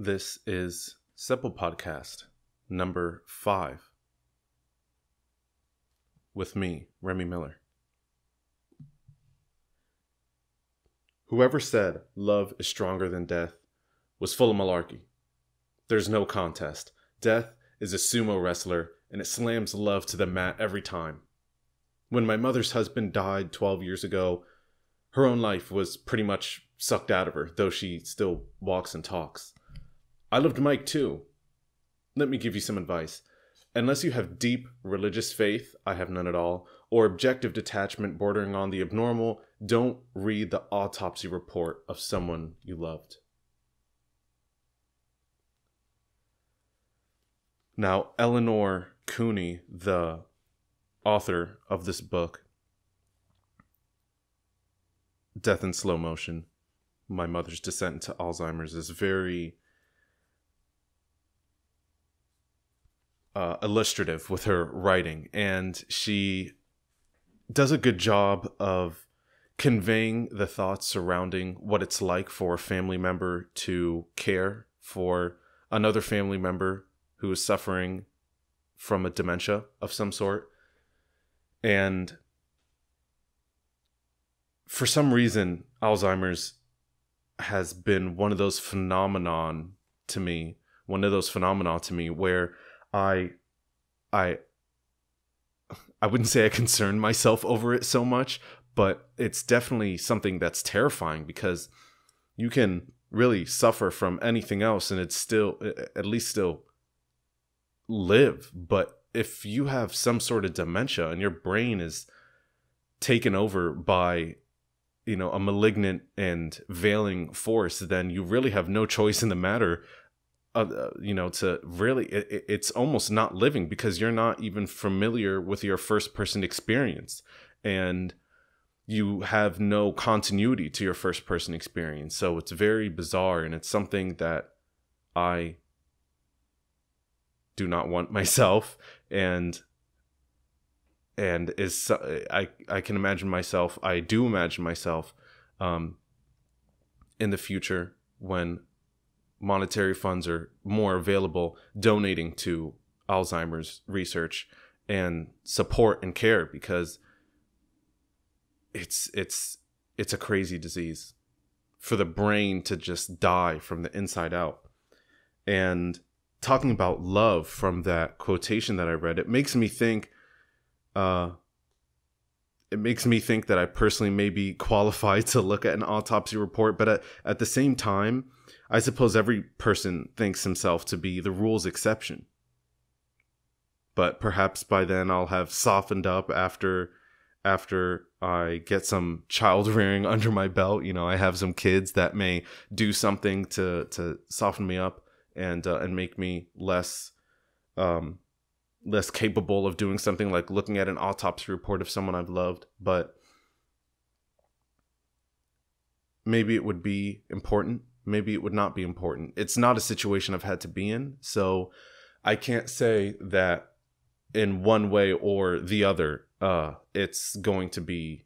This is Simple Podcast number five with me, Remy Miller. Whoever said love is stronger than death was full of malarkey. There's no contest. Death is a sumo wrestler and it slams love to the mat every time. When my mother's husband died 12 years ago, her own life was pretty much sucked out of her, though she still walks and talks. I loved Mike too. Let me give you some advice. Unless you have deep religious faith, I have none at all, or objective detachment bordering on the abnormal, don't read the autopsy report of someone you loved. Now, Eleanor Cooney, the author of this book, Death in Slow Motion, My Mother's Descent into Alzheimer's, is very uh, illustrative with her writing, and she does a good job of conveying the thoughts surrounding what it's like for a family member to care for another family member who is suffering from a dementia of some sort. And for some reason, Alzheimer's has been one of those phenomenon to me, one of those phenomena to me where I I I wouldn't say I concern myself over it so much, but it's definitely something that's terrifying because you can really suffer from anything else and it's still at least still live. But if you have some sort of dementia and your brain is taken over by you know a malignant and veiling force then you really have no choice in the matter uh, you know to really it, it's almost not living because you're not even familiar with your first person experience. And you have no continuity to your first person experience. So it's very bizarre and it's something that i do not want myself. And and is i i can imagine myself i do imagine myself um in the future when monetary funds are more available donating to Alzheimer's research and support and care because it's it's it's a crazy disease for the brain to just die from the inside out. And talking about love from that quotation that I read, it makes me think uh it makes me think that I personally may be qualified to look at an autopsy report, but at, at the same time, I suppose every person thinks himself to be the rule's exception. But perhaps by then I'll have softened up after after I get some child rearing under my belt. You know, I have some kids that may do something to to soften me up and uh, and make me less um less capable of doing something like looking at an autopsy report of someone I've loved, but maybe it would be important maybe it would not be important. It's not a situation I've had to be in, so I can't say that in one way or the other uh it's going to be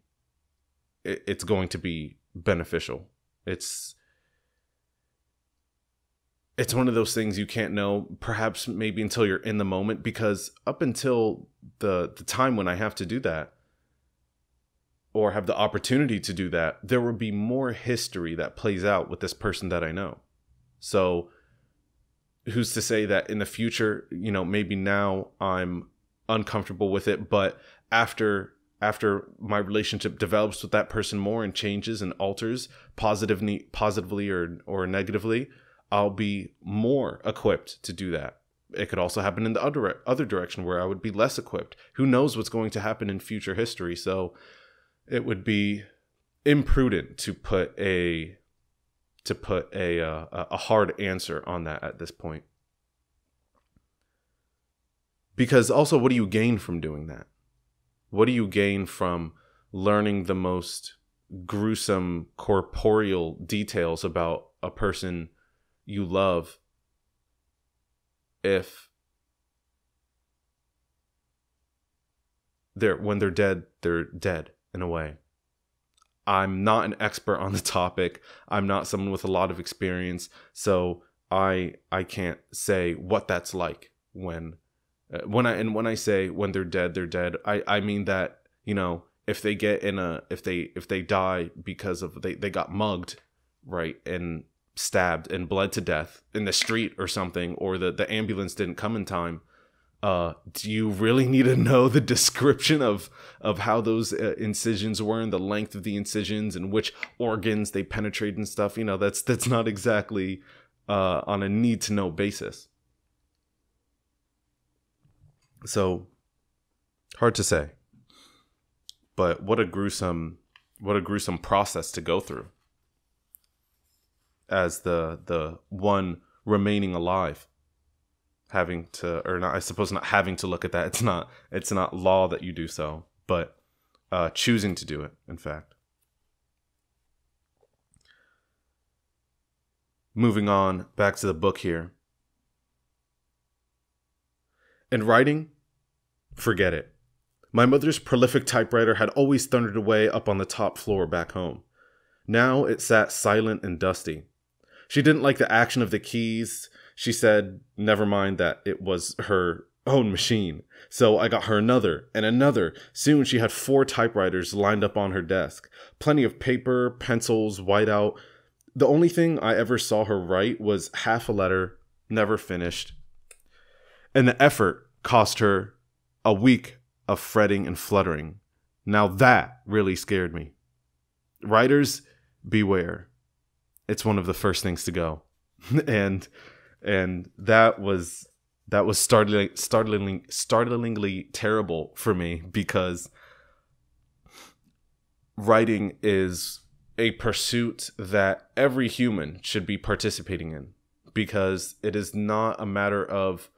it's going to be beneficial. It's it's one of those things you can't know perhaps maybe until you're in the moment because up until the the time when I have to do that or have the opportunity to do that, there will be more history that plays out with this person that I know. So, who's to say that in the future, you know, maybe now I'm uncomfortable with it, but after after my relationship develops with that person more and changes and alters positively positively or or negatively, I'll be more equipped to do that. It could also happen in the other other direction where I would be less equipped. Who knows what's going to happen in future history? So it would be imprudent to put a to put a uh, a hard answer on that at this point. Because also what do you gain from doing that? What do you gain from learning the most gruesome corporeal details about a person you love if they're when they're dead they're dead in a way. I'm not an expert on the topic. I'm not someone with a lot of experience. So I I can't say what that's like when uh, when I and when I say when they're dead, they're dead. I I mean that you know if they get in a if they if they die because of they they got mugged, right, and stabbed and bled to death in the street or something, or the the ambulance didn't come in time. Uh, do you really need to know the description of of how those uh, incisions were and the length of the incisions and which organs they penetrate and stuff? You know, that's that's not exactly uh, on a need to know basis. So hard to say. But what a gruesome what a gruesome process to go through as the the one remaining alive having to or not I suppose not having to look at that it's not it's not law that you do so but uh choosing to do it in fact moving on back to the book here in writing Forget it. My mother's prolific typewriter had always thundered away up on the top floor back home. Now it sat silent and dusty. She didn't like the action of the keys. She said, never mind that it was her own machine. So I got her another and another. Soon she had four typewriters lined up on her desk. Plenty of paper, pencils, whiteout. The only thing I ever saw her write was half a letter, never finished. And the effort cost her a week of fretting and fluttering. Now that really scared me. Writers, beware. It's one of the first things to go. and and that was that was startling startling startlingly terrible for me because writing is a pursuit that every human should be participating in because it is not a matter of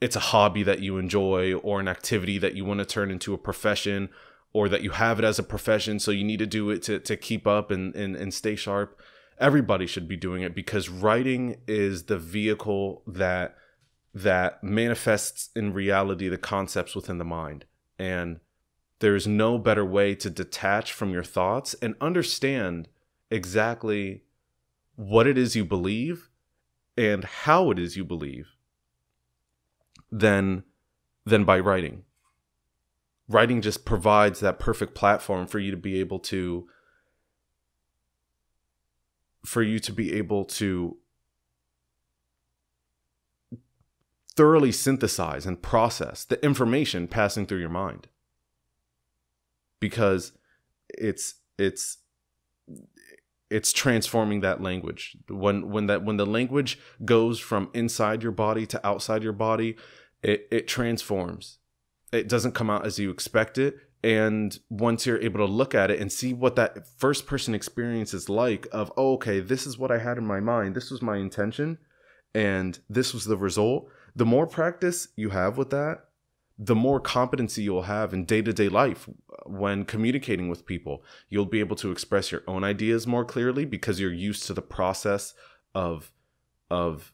it's a hobby that you enjoy or an activity that you want to turn into a profession or that you have it as a profession so you need to do it to, to keep up and, and, and stay sharp everybody should be doing it because writing is the vehicle that that manifests in reality the concepts within the mind and there's no better way to detach from your thoughts and understand exactly what it is you believe and how it is you believe than than by writing. Writing just provides that perfect platform for you to be able to for you to be able to thoroughly synthesize and process the information passing through your mind because it's it's it's transforming that language when when that when the language goes from inside your body to outside your body it, it transforms. It doesn't come out as you expect it. And once you're able to look at it and see what that first person experience is like, of, oh, okay, this is what I had in my mind, this was my intention, and this was the result, the more practice you have with that, the more competency you'll have in day to day life when communicating with people. You'll be able to express your own ideas more clearly because you're used to the process of of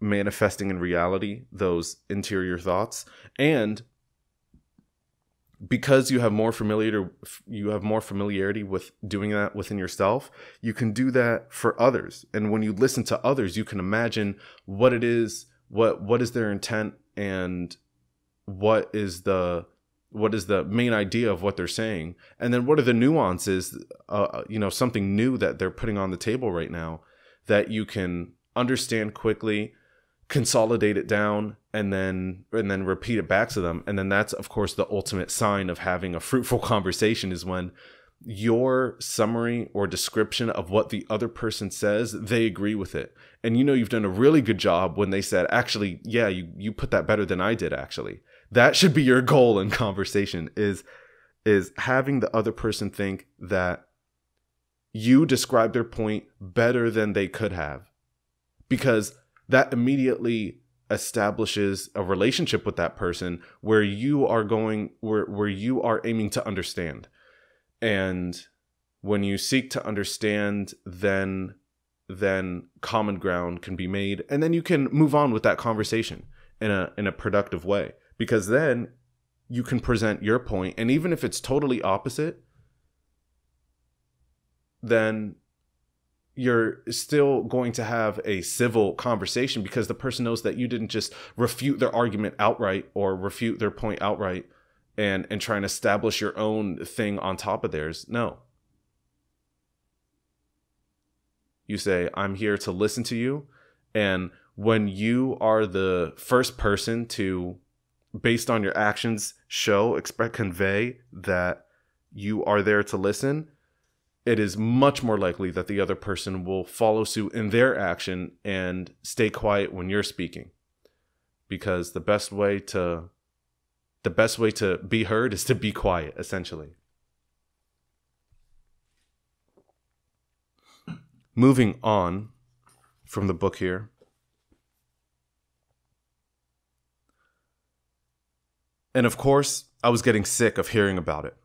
manifesting in reality those interior thoughts and because you have more familiarity you have more familiarity with doing that within yourself you can do that for others. And when you listen to others you can imagine what it is what what is their intent and what is the what is the main idea of what they're saying. And then what are the nuances uh, you know something new that they're putting on the table right now that you can understand quickly consolidate it down and then and then repeat it back to them. And then that's of course the ultimate sign of having a fruitful conversation is when your summary or description of what the other person says they agree with it. And you know you've done a really good job when they said actually yeah you you put that better than I did actually. That should be your goal in conversation is is having the other person think that you describe their point better than they could have. Because that immediately establishes a relationship with that person where you are going where where you are aiming to understand. And when you seek to understand then then common ground can be made and then you can move on with that conversation in a in a productive way. Because then you can present your point and even if it's totally opposite then you're still going to have a civil conversation because the person knows that you didn't just refute their argument outright or refute their point outright and and try and establish your own thing on top of theirs. No. You say, I'm here to listen to you. And when you are the first person to, based on your actions, show, expect, convey that you are there to listen, it is much more likely that the other person will follow suit in their action and stay quiet when you're speaking. Because the best way to the best way to be heard is to be quiet, essentially. Moving on from the book here. And of course, I was getting sick of hearing about it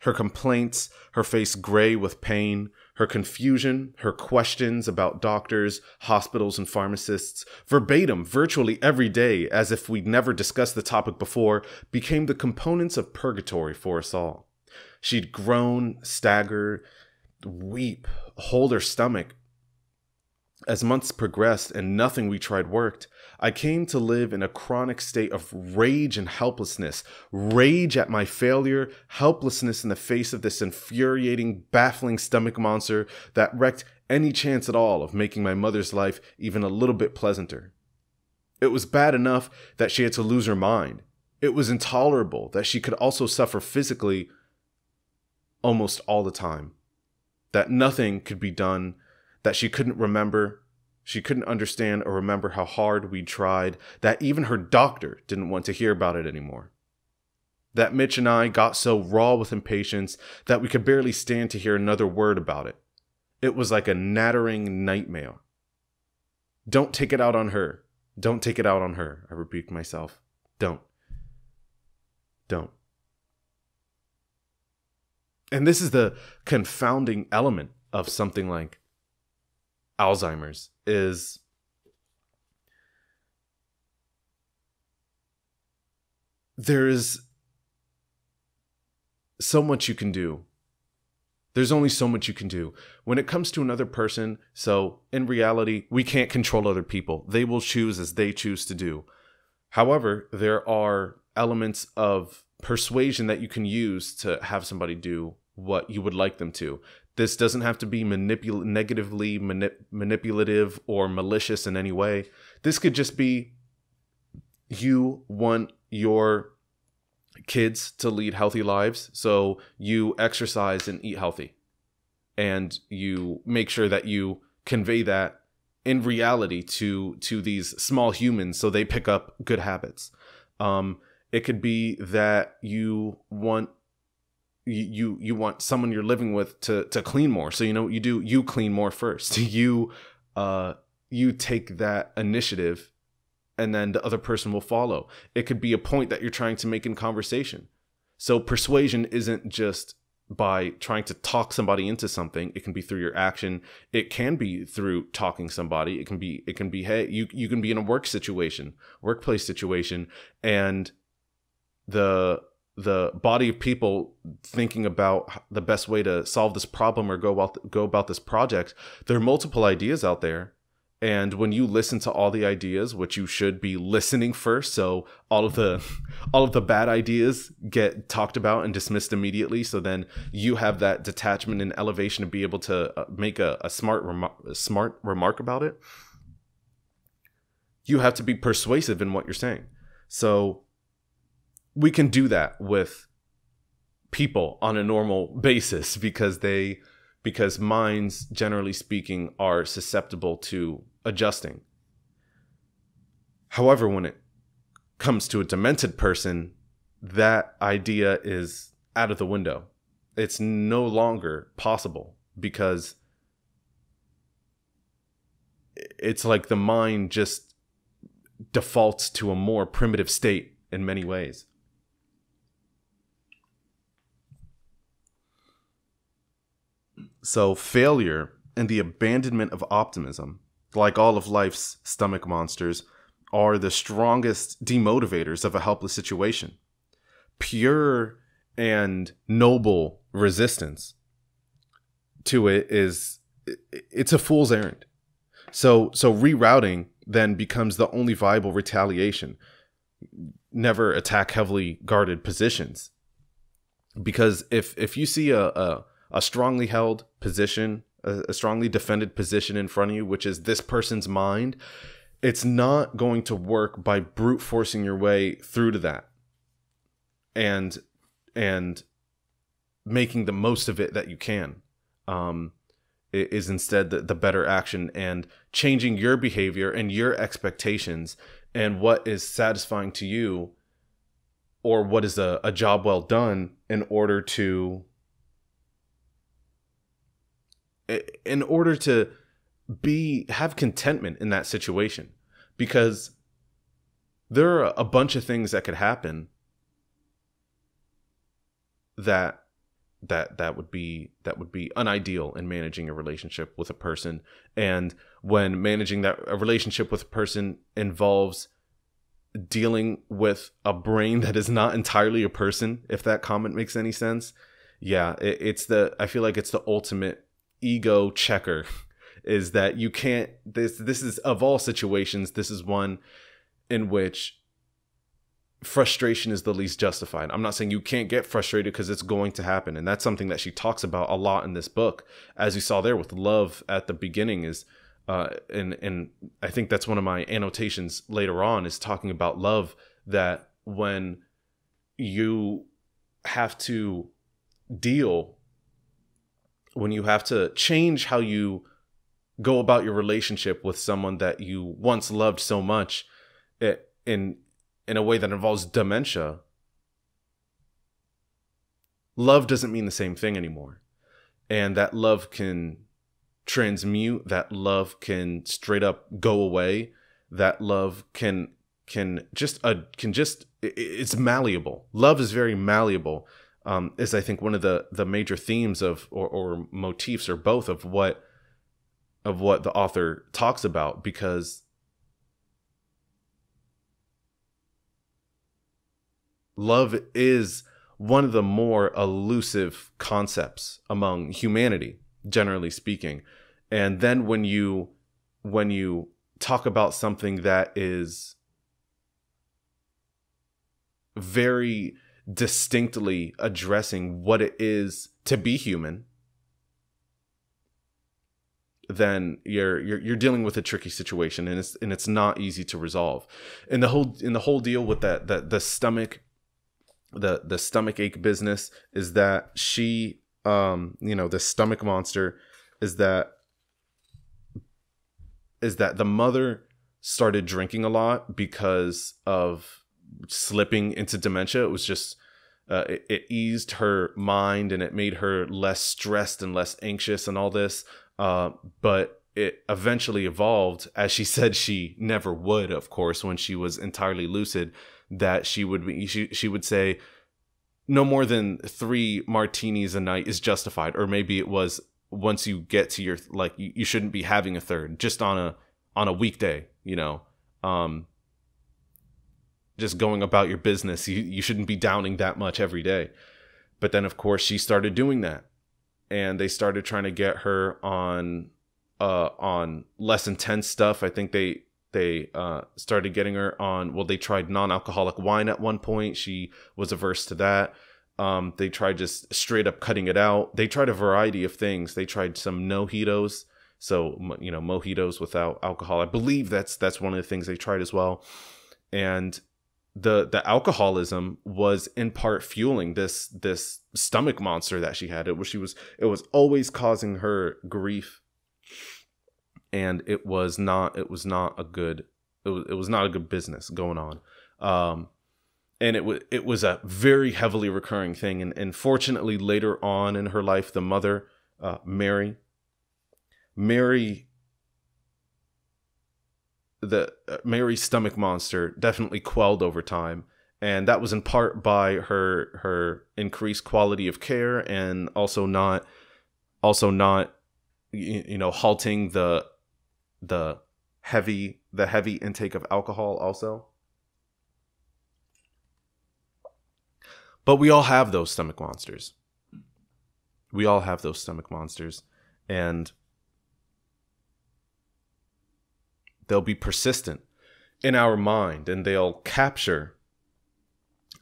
her complaints, her face gray with pain, her confusion, her questions about doctors, hospitals, and pharmacists, verbatim, virtually every day, as if we'd never discussed the topic before, became the components of purgatory for us all. She'd groan, stagger, weep, hold her stomach, as months progressed and nothing we tried worked, I came to live in a chronic state of rage and helplessness. Rage at my failure, helplessness in the face of this infuriating, baffling stomach monster that wrecked any chance at all of making my mother's life even a little bit pleasanter. It was bad enough that she had to lose her mind. It was intolerable that she could also suffer physically almost all the time. That nothing could be done that she couldn't remember. She couldn't understand or remember how hard we'd tried, that even her doctor didn't want to hear about it anymore. That Mitch and I got so raw with impatience that we could barely stand to hear another word about it. It was like a nattering nightmare. Don't take it out on her. Don't take it out on her, I rebuked myself. Don't. Don't. And this is the confounding element of something like Alzheimer's is there is so much you can do. There's only so much you can do. When it comes to another person, so in reality, we can't control other people. They will choose as they choose to do. However, there are elements of persuasion that you can use to have somebody do what you would like them to. This doesn't have to be manipul- negatively manip- manipulative or malicious in any way. This could just be you want your kids to lead healthy lives, so you exercise and eat healthy. And you make sure that you convey that in reality to to these small humans so they pick up good habits. Um, it could be that you want you you want someone you're living with to to clean more. So you know what you do? You clean more first. You uh you take that initiative and then the other person will follow. It could be a point that you're trying to make in conversation. So persuasion isn't just by trying to talk somebody into something. It can be through your action. It can be through talking somebody. It can be it can be hey, you you can be in a work situation, workplace situation and the the body of people thinking about the best way to solve this problem or go about go about this project there are multiple ideas out there. And when you listen to all the ideas which you should be listening first so all of the all of the bad ideas get talked about and dismissed immediately so then you have that detachment and elevation to be able to uh, make a, a smart rem- a smart remark about it. You have to be persuasive in what you're saying. So we can do that with people on a normal basis because they because minds generally speaking are susceptible to adjusting. However when it comes to a demented person that idea is out of the window. It's no longer possible because it's like the mind just defaults to a more primitive state in many ways So, failure and the abandonment of optimism, like all of life's stomach monsters, are the strongest demotivators of a helpless situation. Pure and noble resistance to it is it's a fool's errand. So so rerouting then becomes the only viable retaliation. Never attack heavily guarded positions. Because if if you see a a, a strongly held position, a, a strongly defended position in front of you, which is this person's mind, it's not going to work by brute forcing your way through to that and and making the most of it that you can um, is instead the, the better action and changing your behavior and your expectations and what is satisfying to you or what is a, a job well done in order to in order to be have contentment in that situation. Because there are a bunch of things that could happen that that that would be that would be unideal in managing a relationship with a person. And when managing that a relationship with a person involves dealing with a brain that is not entirely a person if that comment makes any sense yeah it, it's the i feel like it's the ultimate ego checker is that you can't this this is of all situations this is one in which frustration is the least justified. I'm not saying you can't get frustrated because it's going to happen. And that's something that she talks about a lot in this book. As you saw there with love at the beginning is uh and and I think that's one of my annotations later on is talking about love that when you have to deal when you have to change how you go about your relationship with someone that you once loved so much in in a way that involves dementia love doesn't mean the same thing anymore. And that love can transmute that love can straight up go away that love can can just uh, can just it's malleable. Love is very malleable um, is I think one of the the major themes of or, or motifs or both of what of what the author talks about because love is one of the more elusive concepts among humanity generally speaking. And then when you when you talk about something that is very distinctly addressing what it is to be human then you're you're you're dealing with a tricky situation and it's and it's not easy to resolve. And the whole in the whole deal with that that the stomach the the stomach ache business is that she um you know the stomach monster is that is that the mother started drinking a lot because of slipping into dementia. It was just uh, it, it, eased her mind and it made her less stressed and less anxious and all this. Uh, but it eventually evolved, as she said she never would, of course, when she was entirely lucid, that she would be, she, she would say, no more than three martinis a night is justified. Or maybe it was once you get to your, like, you, you shouldn't be having a third just on a, on a weekday, you know, um, just going about your business. You, you shouldn't be downing that much every day. But then, of course, she started doing that and they started trying to get her on uh on less intense stuff. I think they they uh started getting her on well they tried non-alcoholic wine at one point. She was averse to that. Um they tried just straight up cutting it out. They tried a variety of things. They tried some no-hitos, so you know, mojitos without alcohol. I believe that's that's one of the things they tried as well. And the the alcoholism was in part fueling this this stomach monster that she had. It was she was it was always causing her grief. And it was not it was not a good it was, it was not a good business going on. Um and it was it was a very heavily recurring thing. And and fortunately later on in her life the mother uh, Mary Mary the uh, Mary's stomach monster definitely quelled over time and that was in part by her her increased quality of care and also not also not you know halting the the heavy the heavy intake of alcohol also. But we all have those stomach monsters. We all have those stomach monsters and they'll be persistent in our mind and they'll capture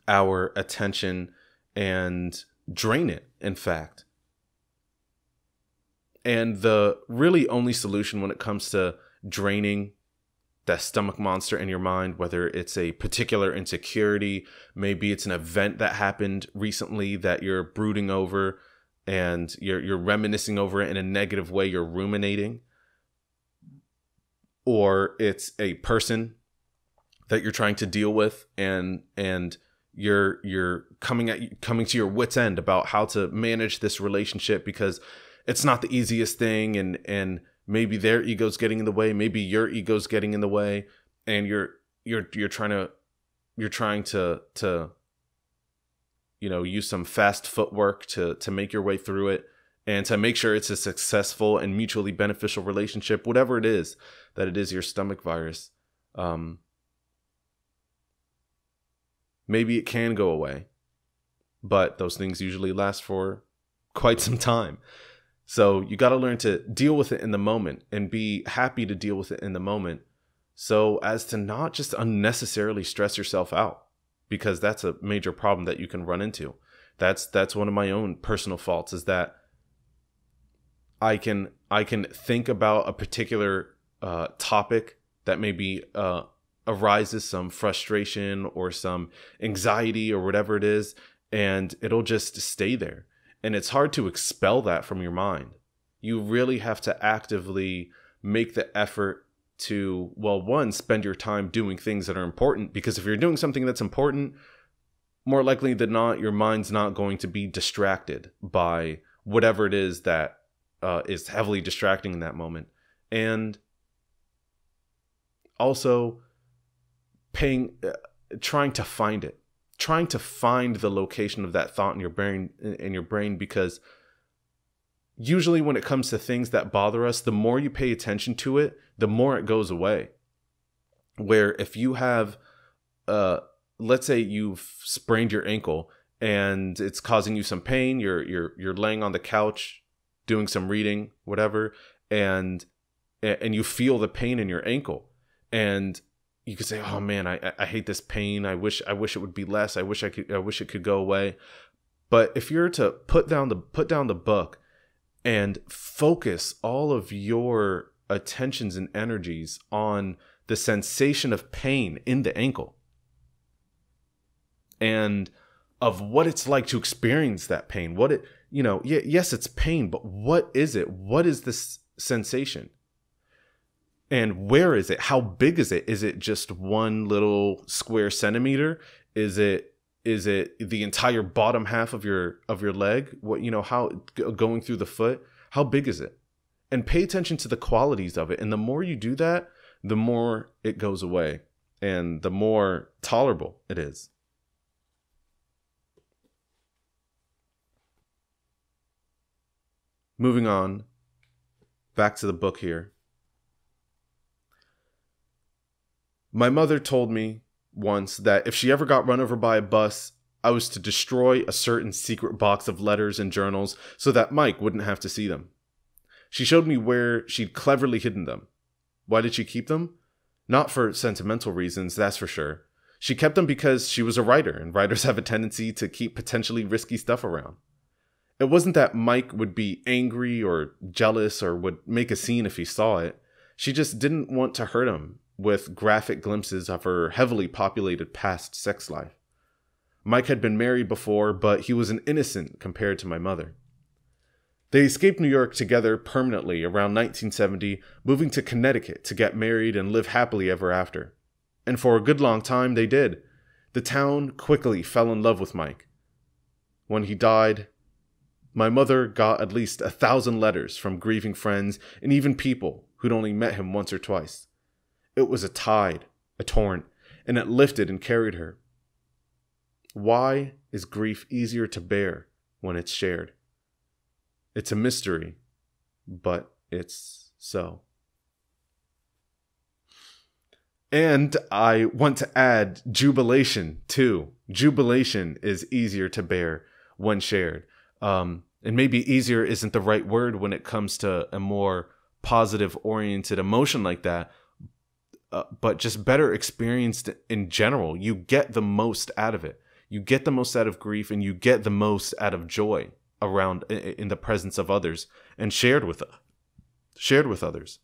our attention and drain it, in fact. And the really only solution when it comes to draining that stomach monster in your mind, whether it's a particular insecurity, maybe it's an event that happened recently that you're brooding over and you're you're reminiscing over it in a negative way, you're ruminating, or it's a person that you're trying to deal with and and you're you're coming at coming to your wits end about how to manage this relationship because it's not the easiest thing and and maybe their ego's getting in the way maybe your ego's getting in the way and you're you're you're trying to you're trying to to you know use some fast footwork to to make your way through it and to make sure it's a successful and mutually beneficial relationship whatever it is that it is your stomach virus um maybe it can go away but those things usually last for quite some time so you got to learn to deal with it in the moment and be happy to deal with it in the moment so as to not just unnecessarily stress yourself out because that's a major problem that you can run into. That's that's one of my own personal faults is that I can I can think about a particular uh, topic that maybe uh, arises some frustration or some anxiety or whatever it is, and it'll just stay there and it's hard to expel that from your mind. You really have to actively make the effort to, well, one, spend your time doing things that are important. Because if you're doing something that's important, more likely than not, your mind's not going to be distracted by whatever it is that uh, is heavily distracting in that moment. And also paying, uh, trying to find it trying to find the location of that thought in your brain in your brain because usually when it comes to things that bother us the more you pay attention to it the more it goes away where if you have uh let's say you've sprained your ankle and it's causing you some pain you're you're you're laying on the couch doing some reading whatever and and you feel the pain in your ankle and you could say, "Oh man, I I hate this pain. I wish I wish it would be less. I wish I could I wish it could go away." But if you're to put down the put down the book and focus all of your attentions and energies on the sensation of pain in the ankle and of what it's like to experience that pain what it you know yes it's pain but what is it? What is this sensation? And where is it? How big is it? Is it just one little square centimeter? Is it is it the entire bottom half of your of your leg? What you know how going through the foot? How big is it? And pay attention to the qualities of it. And the more you do that the more it goes away and the more tolerable it is moving on back to the book here My mother told me once that if she ever got run over by a bus, I was to destroy a certain secret box of letters and journals so that Mike wouldn't have to see them. She showed me where she'd cleverly hidden them. Why did she keep them? Not for sentimental reasons, that's for sure. She kept them because she was a writer, and writers have a tendency to keep potentially risky stuff around. It wasn't that Mike would be angry or jealous or would make a scene if he saw it. She just didn't want to hurt him with graphic glimpses of her heavily populated past sex life. Mike had been married before, but he was an innocent compared to my mother. They escaped New York together permanently around 1970, moving to Connecticut to get married and live happily ever after. And for a good long time they did. The town quickly fell in love with Mike. When he died, my mother got at least a thousand letters from grieving friends and even people who'd only met him once or twice. It was a tide, a torrent, and it lifted and carried her. Why is grief easier to bear when it's shared? It's a mystery, but it's so. And I want to add jubilation too. Jubilation is easier to bear when shared. Um, and maybe easier isn't the right word when it comes to a more positive oriented emotion like that, uh, but just better experienced in general. You get the most out of it. You get the most out of grief, and you get the most out of joy around in the presence of others and shared with shared with others.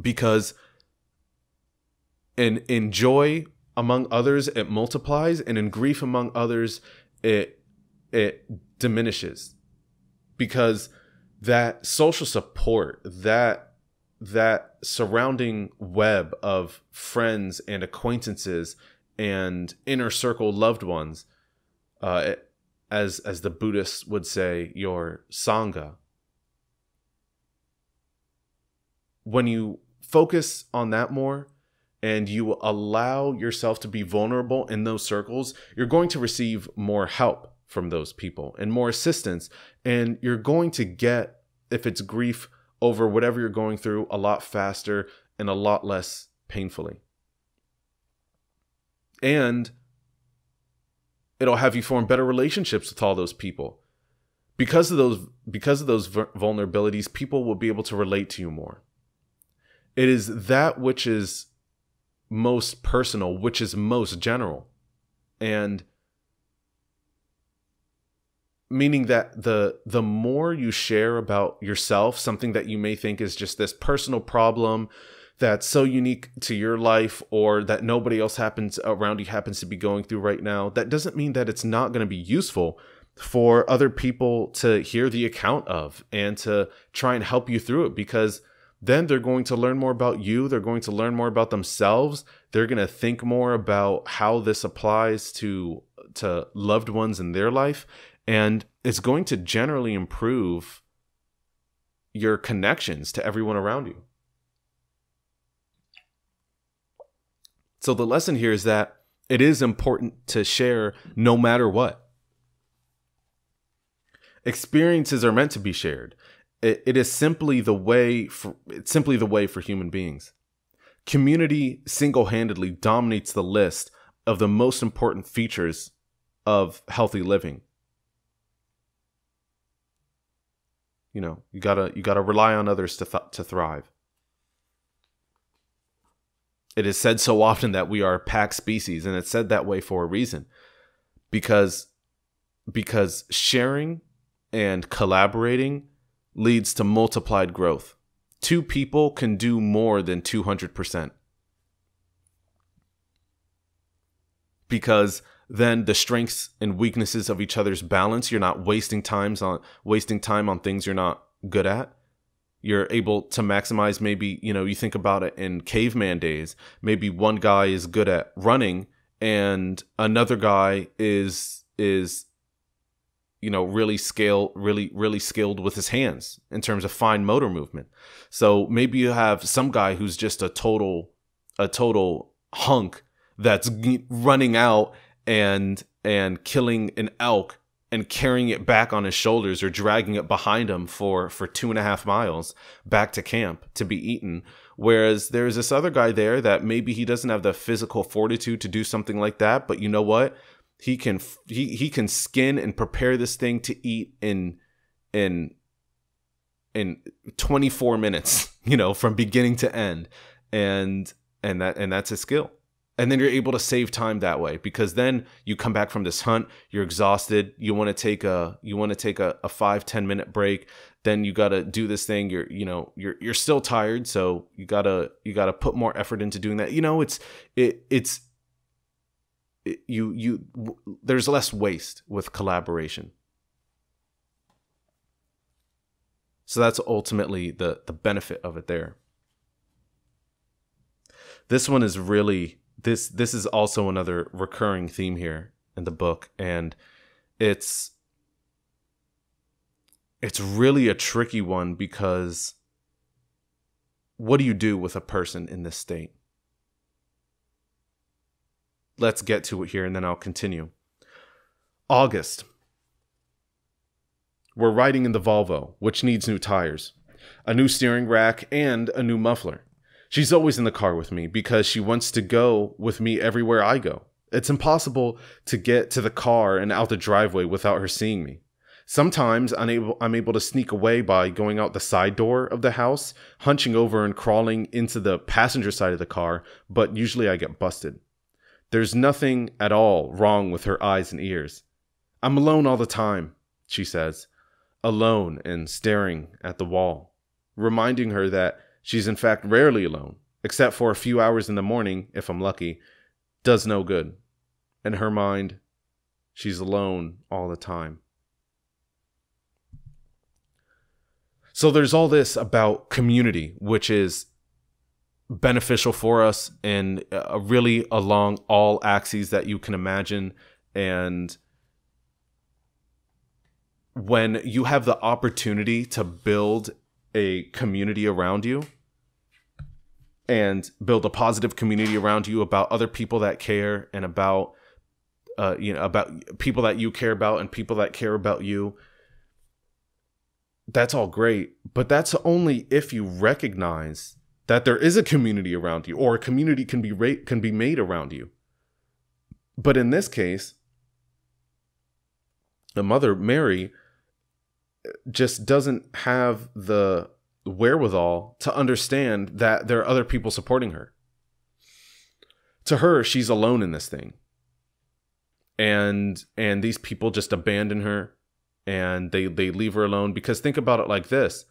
Because in in joy among others it multiplies, and in grief among others it it diminishes. Because that social support, that that surrounding web of friends and acquaintances and inner circle loved ones, uh, as as the Buddhists would say, your sangha. When you focus on that more and you allow yourself to be vulnerable in those circles, you're going to receive more help from those people and more assistance. And you're going to get, if it's grief over whatever you're going through, a lot faster and a lot less painfully. And it'll have you form better relationships with all those people. Because of those because of those vulnerabilities, people will be able to relate to you more. It is that which is most personal, which is most general. And meaning that the the more you share about yourself something that you may think is just this personal problem that's so unique to your life or that nobody else happens around you happens to be going through right now that doesn't mean that it's not going to be useful for other people to hear the account of and to try and help you through it because then they're going to learn more about you they're going to learn more about themselves they're going to think more about how this applies to to loved ones in their life and it's going to generally improve your connections to everyone around you. So the lesson here is that it is important to share no matter what. Experiences are meant to be shared. It, it is simply the way for it's simply the way for human beings. Community single-handedly dominates the list of the most important features of healthy living. You know you gotta you gotta rely on others to th- to thrive. It is said so often that we are a pack species and it's said that way for a reason. Because because sharing and collaborating leads to multiplied growth. Two people can do more than 200% because then the strengths and weaknesses of each other's balance. You're not wasting times on wasting time on things you're not good at. You're able to maximize maybe, you know, you think about it in caveman days. Maybe one guy is good at running and another guy is is you know really scale really really skilled with his hands in terms of fine motor movement so maybe you have some guy who's just a total a total hunk that's running out and and killing an elk and carrying it back on his shoulders or dragging it behind him for for two and a half miles back to camp to be eaten. Whereas there's this other guy there that maybe he doesn't have the physical fortitude to do something like that but you know what? He can he, he can skin and prepare this thing to eat in in in 24 minutes you know from beginning to end. And and that and that's a skill and then you're able to save time that way because then you come back from this hunt you're exhausted you want to take a you want to take a, a five ten minute break then you got to do this thing you're you know you're you're still tired so you gotta you gotta put more effort into doing that. You know it's it it's it, you you there's less waste with collaboration. So that's ultimately the the benefit of it there. This one is really this this is also another recurring theme here in the book and it's it's really a tricky one because what do you do with a person in this state? Let's get to it here and then I'll continue. August. We're riding in the Volvo which needs new tires a new steering rack and a new muffler She's always in the car with me because she wants to go with me everywhere I go. It's impossible to get to the car and out the driveway without her seeing me. Sometimes I'm able, to sneak away by going out the side door of the house, hunching over and crawling into the passenger side of the car, but usually I get busted. There's nothing at all wrong with her eyes and ears. I'm alone all the time, she says, alone and staring at the wall, reminding her that she's in fact rarely alone, except for a few hours in the morning, if I'm lucky, does no good. In her mind, she's alone all the time. So there's all this about community, which is beneficial for us and really along all axes that you can imagine. And when you have the opportunity to build a community around you and build a positive community around you about other people that care and about uh, you know about people that you care about and people that care about you that's all great, but that's only if you recognize that there is a community around you or a community can be ra- can be made around you. But in this case, the mother Mary just doesn't have the wherewithal to understand that there are other people supporting her. To her, she's alone in this thing. And and these people just abandon her and they they leave her alone because think about it like this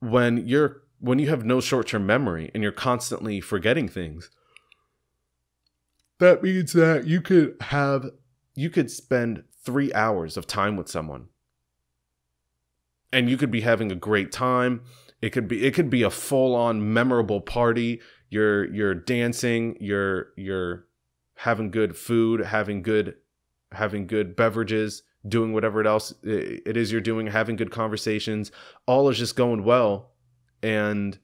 when you're when you have no short-term memory and you're constantly forgetting things that means that you could have you could spend 3 hours of time with someone and you could be having a great time. It could be it could be a full-on memorable party. You're you're dancing you're you're having good food having good having good beverages doing whatever it else it is you're doing, having good conversations, all is just going well, and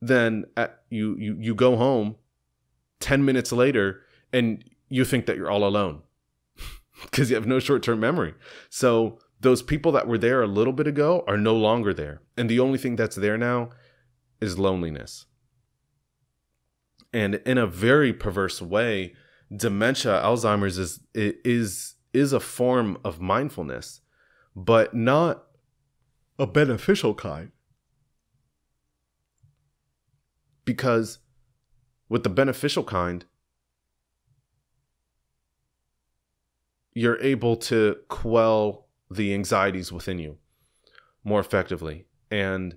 then at, you you you go home, ten minutes later, and you think that you're all alone because you have no short term memory. So those people that were there a little bit ago are no longer there, and the only thing that's there now is loneliness. And in a very perverse way, dementia, Alzheimer's is is is a form of mindfulness, but not a beneficial kind. Because with the beneficial kind, you're able to quell the anxieties within you more effectively. And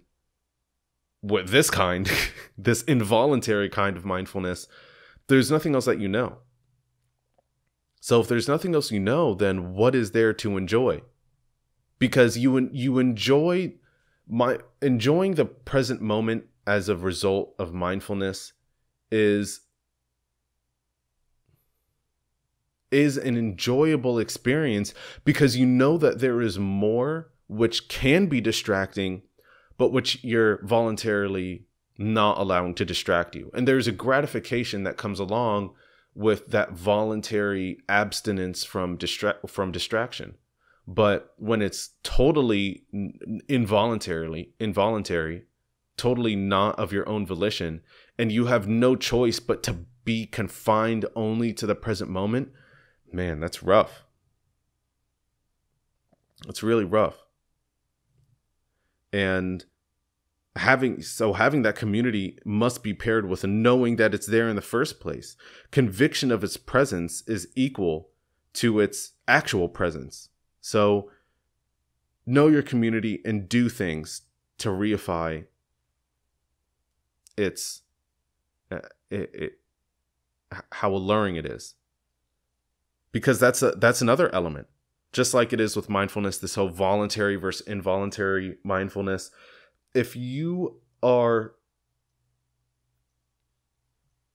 with this kind, this involuntary kind of mindfulness, there's nothing else that you know. So if there's nothing else you know, then what is there to enjoy? Because you you enjoy my enjoying the present moment as a result of mindfulness is is an enjoyable experience because you know that there is more which can be distracting but which you're voluntarily not allowing to distract you. And there's a gratification that comes along with that voluntary abstinence from distract from distraction. But when it's totally involuntarily involuntary totally not of your own volition and you have no choice but to be confined only to the present moment man that's rough. It's really rough. And having so having that community must be paired with knowing that it's there in the first place. Conviction of its presence is equal to its actual presence. So know your community and do things to reify its uh, it, it, how alluring it is because that's a that's another element. Just like it is with mindfulness this whole voluntary versus involuntary mindfulness. If you are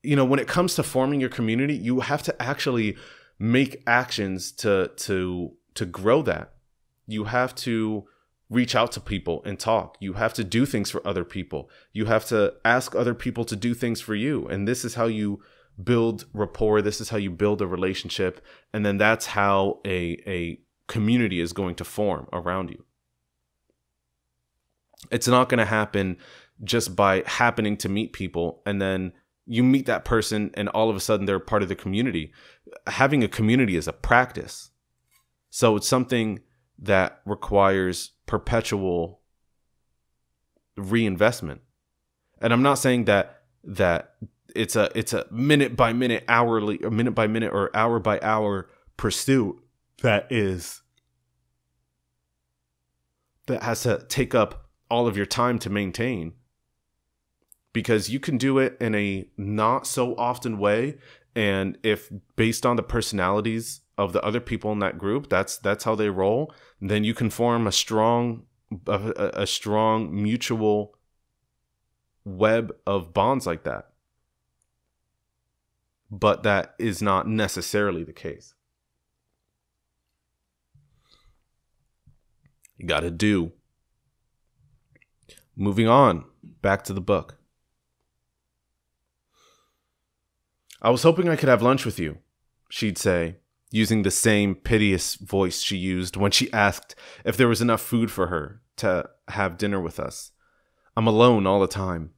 you know when it comes to forming your community you have to actually make actions to to to grow that. You have to reach out to people and talk. You have to do things for other people. You have to ask other people to do things for you. And this is how you build rapport this is how you build a relationship and then that's how a a community is going to form around you it's not going to happen just by happening to meet people and then you meet that person and all of a sudden they're part of the community. Having a community is a practice. So it's something that requires perpetual reinvestment. And I'm not saying that that it's a it's a minute by minute hourly or minute by minute or hour by hour pursuit that is that has to take up all of your time to maintain. Because you can do it in a not so often way and if based on the personalities of the other people in that group that's that's how they roll then you can form a strong a, a strong mutual web of bonds like that but that is not necessarily the case you got to do moving on back to the book I was hoping I could have lunch with you, she'd say, using the same piteous voice she used when she asked if there was enough food for her to have dinner with us. I'm alone all the time.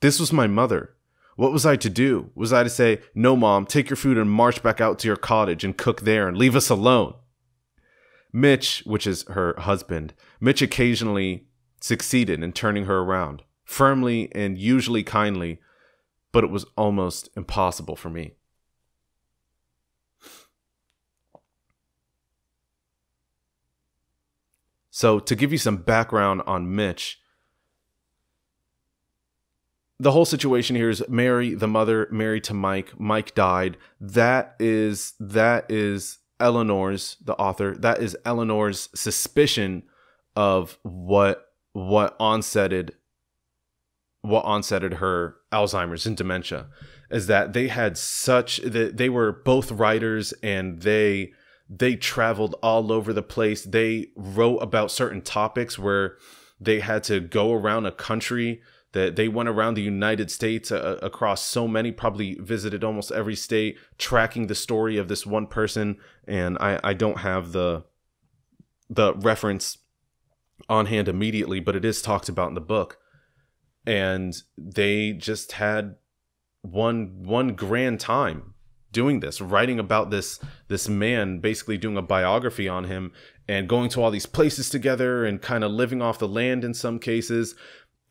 This was my mother. What was I to do? Was I to say, No, mom, take your food and march back out to your cottage and cook there and leave us alone? Mitch, which is her husband, Mitch occasionally succeeded in turning her around, firmly and usually kindly, but it was almost impossible for me. So, to give you some background on Mitch, the whole situation here is Mary, the mother, married to Mike. Mike died. That is that is Eleanor's, the author. That is Eleanor's suspicion of what what onsetted what onsetted her Alzheimer's and dementia is that they had such that they were both writers and they they traveled all over the place. They wrote about certain topics where they had to go around a country that they went around the United States uh, across so many, probably visited almost every state, tracking the story of this one person. And I, I don't have the the reference on hand immediately, but it is talked about in the book and they just had one one grand time doing this writing about this this man basically doing a biography on him and going to all these places together and kind of living off the land in some cases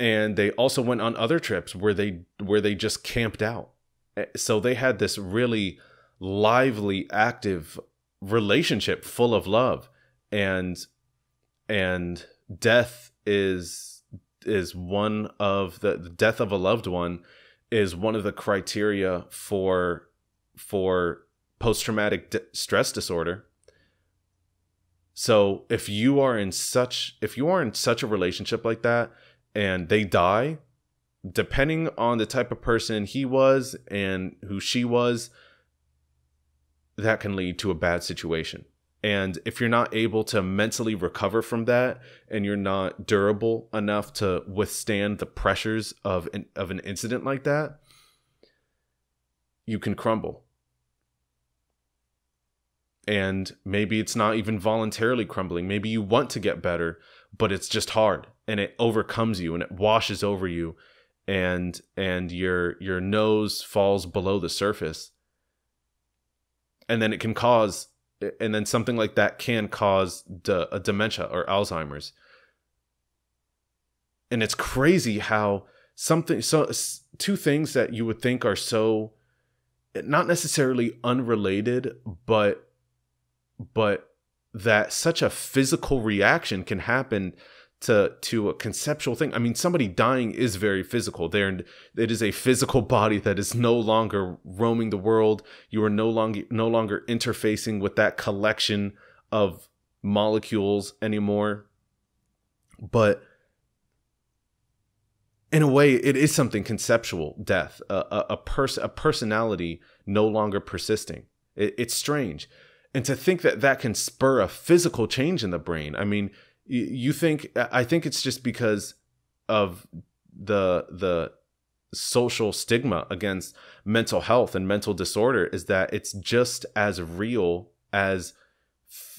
and they also went on other trips where they where they just camped out eh, so they had this really lively active relationship full of love and and death is is one of the, the death of a loved one is one of the criteria for for post traumatic stress disorder. So if you are in such if you are in such a relationship like that and they die, depending on the type of person he was and who she was, that can lead to a bad situation. And if you're not able to mentally recover from that and you're not durable enough to withstand the pressures of an, of an incident like that, you can crumble. And maybe it's not even voluntarily crumbling. Maybe you want to get better, but it's just hard and it overcomes you and it washes over you and and your your nose falls below the surface. And then it can cause and then something like that can cause de- a dementia or Alzheimer's. And it's crazy how something so two things that you would think are so not necessarily unrelated but but that such a physical reaction can happen to to a conceptual thing. I mean, somebody dying is very physical. There, and it is a physical body that is no longer roaming the world. You are no longer no longer interfacing with that collection of molecules anymore. But in a way, it is something conceptual. Death, a a, a person, a personality no longer persisting. It, it's strange, and to think that that can spur a physical change in the brain. I mean you think i think it's just because of the the social stigma against mental health and mental disorder is that it's just as real as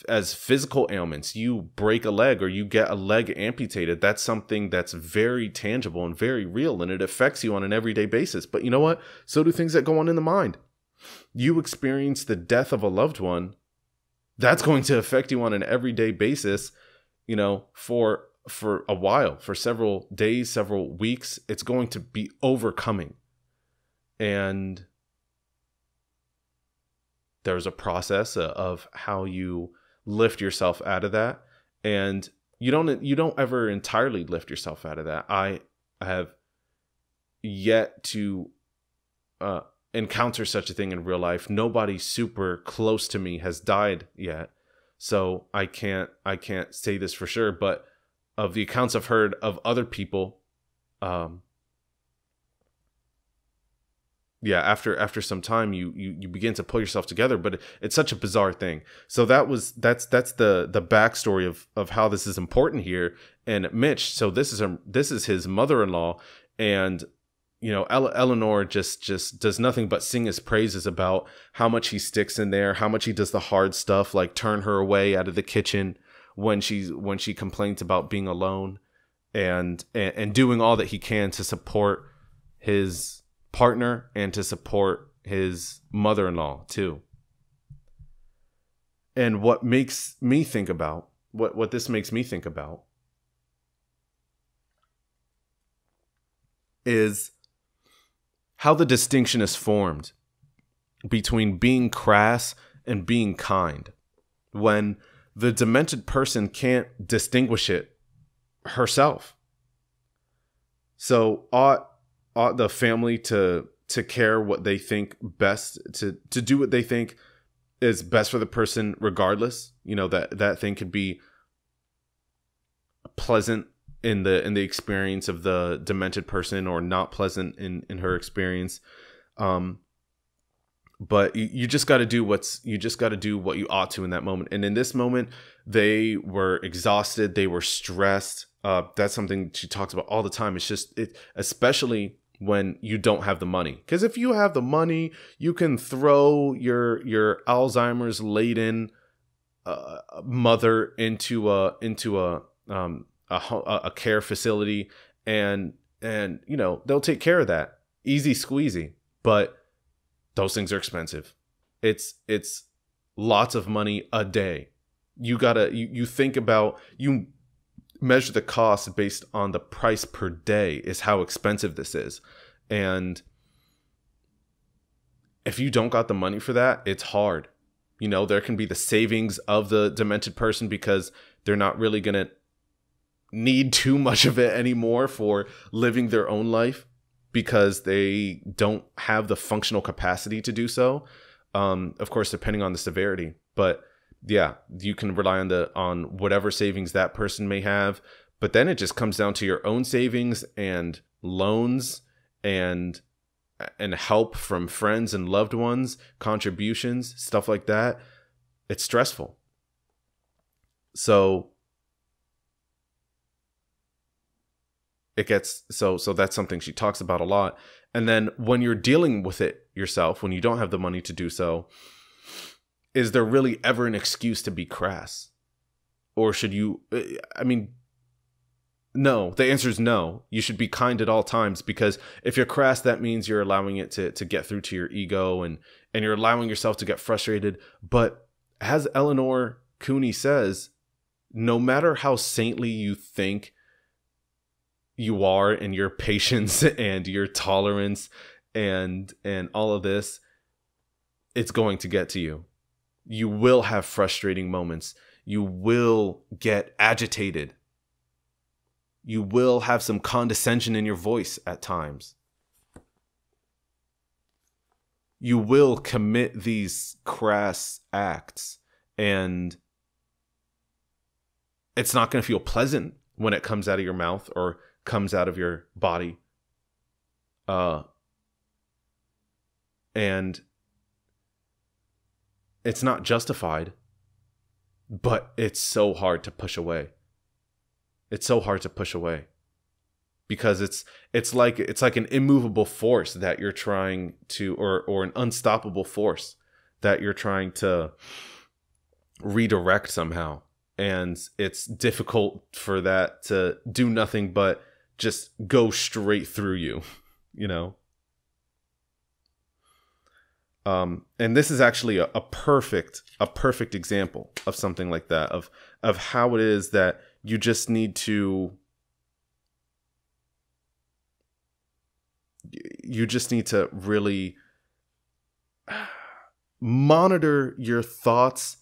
as physical ailments. You break a leg or you get a leg amputated that's something that's very tangible and very real and it affects you on an everyday basis. But you know what? So do things that go on in the mind. You experience the death of a loved one that's going to affect you on an everyday basis, you know, for for a while, for several days, several weeks. It's going to be overcoming. And there's a process of how you lift yourself out of that and you don't you don't ever entirely lift yourself out of that i have yet to uh, encounter such a thing in real life nobody super close to me has died yet so i can't i can't say this for sure but of the accounts i've heard of other people um yeah after after some time you you you begin to pull yourself together but it's such a bizarre thing. So that was that's that's the the backstory of of how this is important here. And mitch so this is a this is his mother-in-law and you know eleanor just just does nothing but sing his praises about how much he sticks in there how much he does the hard stuff like turn her away out of the kitchen when she's when she complains about being alone and and, and doing all that he can to support his partner and to support his mother in law too. And what makes me think about what, what this makes me think about is how the distinction is formed between being crass and being kind when the demented person can't distinguish it herself. So ought ought the family to to care what they think best to to do what they think is best for the person regardless you know that that thing could be pleasant in the in the experience of the demented person or not pleasant in in her experience. Um but you, you just got to do what's you just got to do what you ought to in that moment. And in this moment they were exhausted they were stressed. Uh that's something she talks about all the time. It's just it especially when you don't have the money. Because if you have the money, you can throw your your Alzheimer's laden uh, mother into a into a um a, a care facility and and you know they'll take care of that. Easy squeezy. But those things are expensive. It's it's lots of money a day. You gotta you, you think about you measure the cost based on the price per day is how expensive this is. And if you don't got the money for that it's hard. You know there can be the savings of the demented person because they're not really going to need too much of it anymore for living their own life because they don't have the functional capacity to do so um, of course depending on the severity but yeah, you can rely on the on whatever savings that person may have, but then it just comes down to your own savings and loans and and help from friends and loved ones, contributions, stuff like that. It's stressful. So it gets so so that's something she talks about a lot. And then when you're dealing with it yourself, when you don't have the money to do so, is there really ever an excuse to be crass? Or should you, uh, I mean, no, the answer is no. You should be kind at all times because if you're crass, that means you're allowing it to, to get through to your ego and, and you're allowing yourself to get frustrated. But as Eleanor Cooney says, no matter how saintly you think you are and your patience and your tolerance and and all of this, it's going to get to you you will have frustrating moments. You will get agitated. You will have some condescension in your voice at times. You will commit these crass acts, and it's not going to feel pleasant when it comes out of your mouth or comes out of your body. Uh, and it's not justified, but it's so hard to push away. It's so hard to push away because it's it's like it's like an immovable force that you're trying to or or an unstoppable force that you're trying to redirect somehow and it's difficult for that to do nothing but just go straight through you you know? Um, and this is actually a, a perfect a perfect example of something like that of of how it is that you just need to you just need to really monitor your thoughts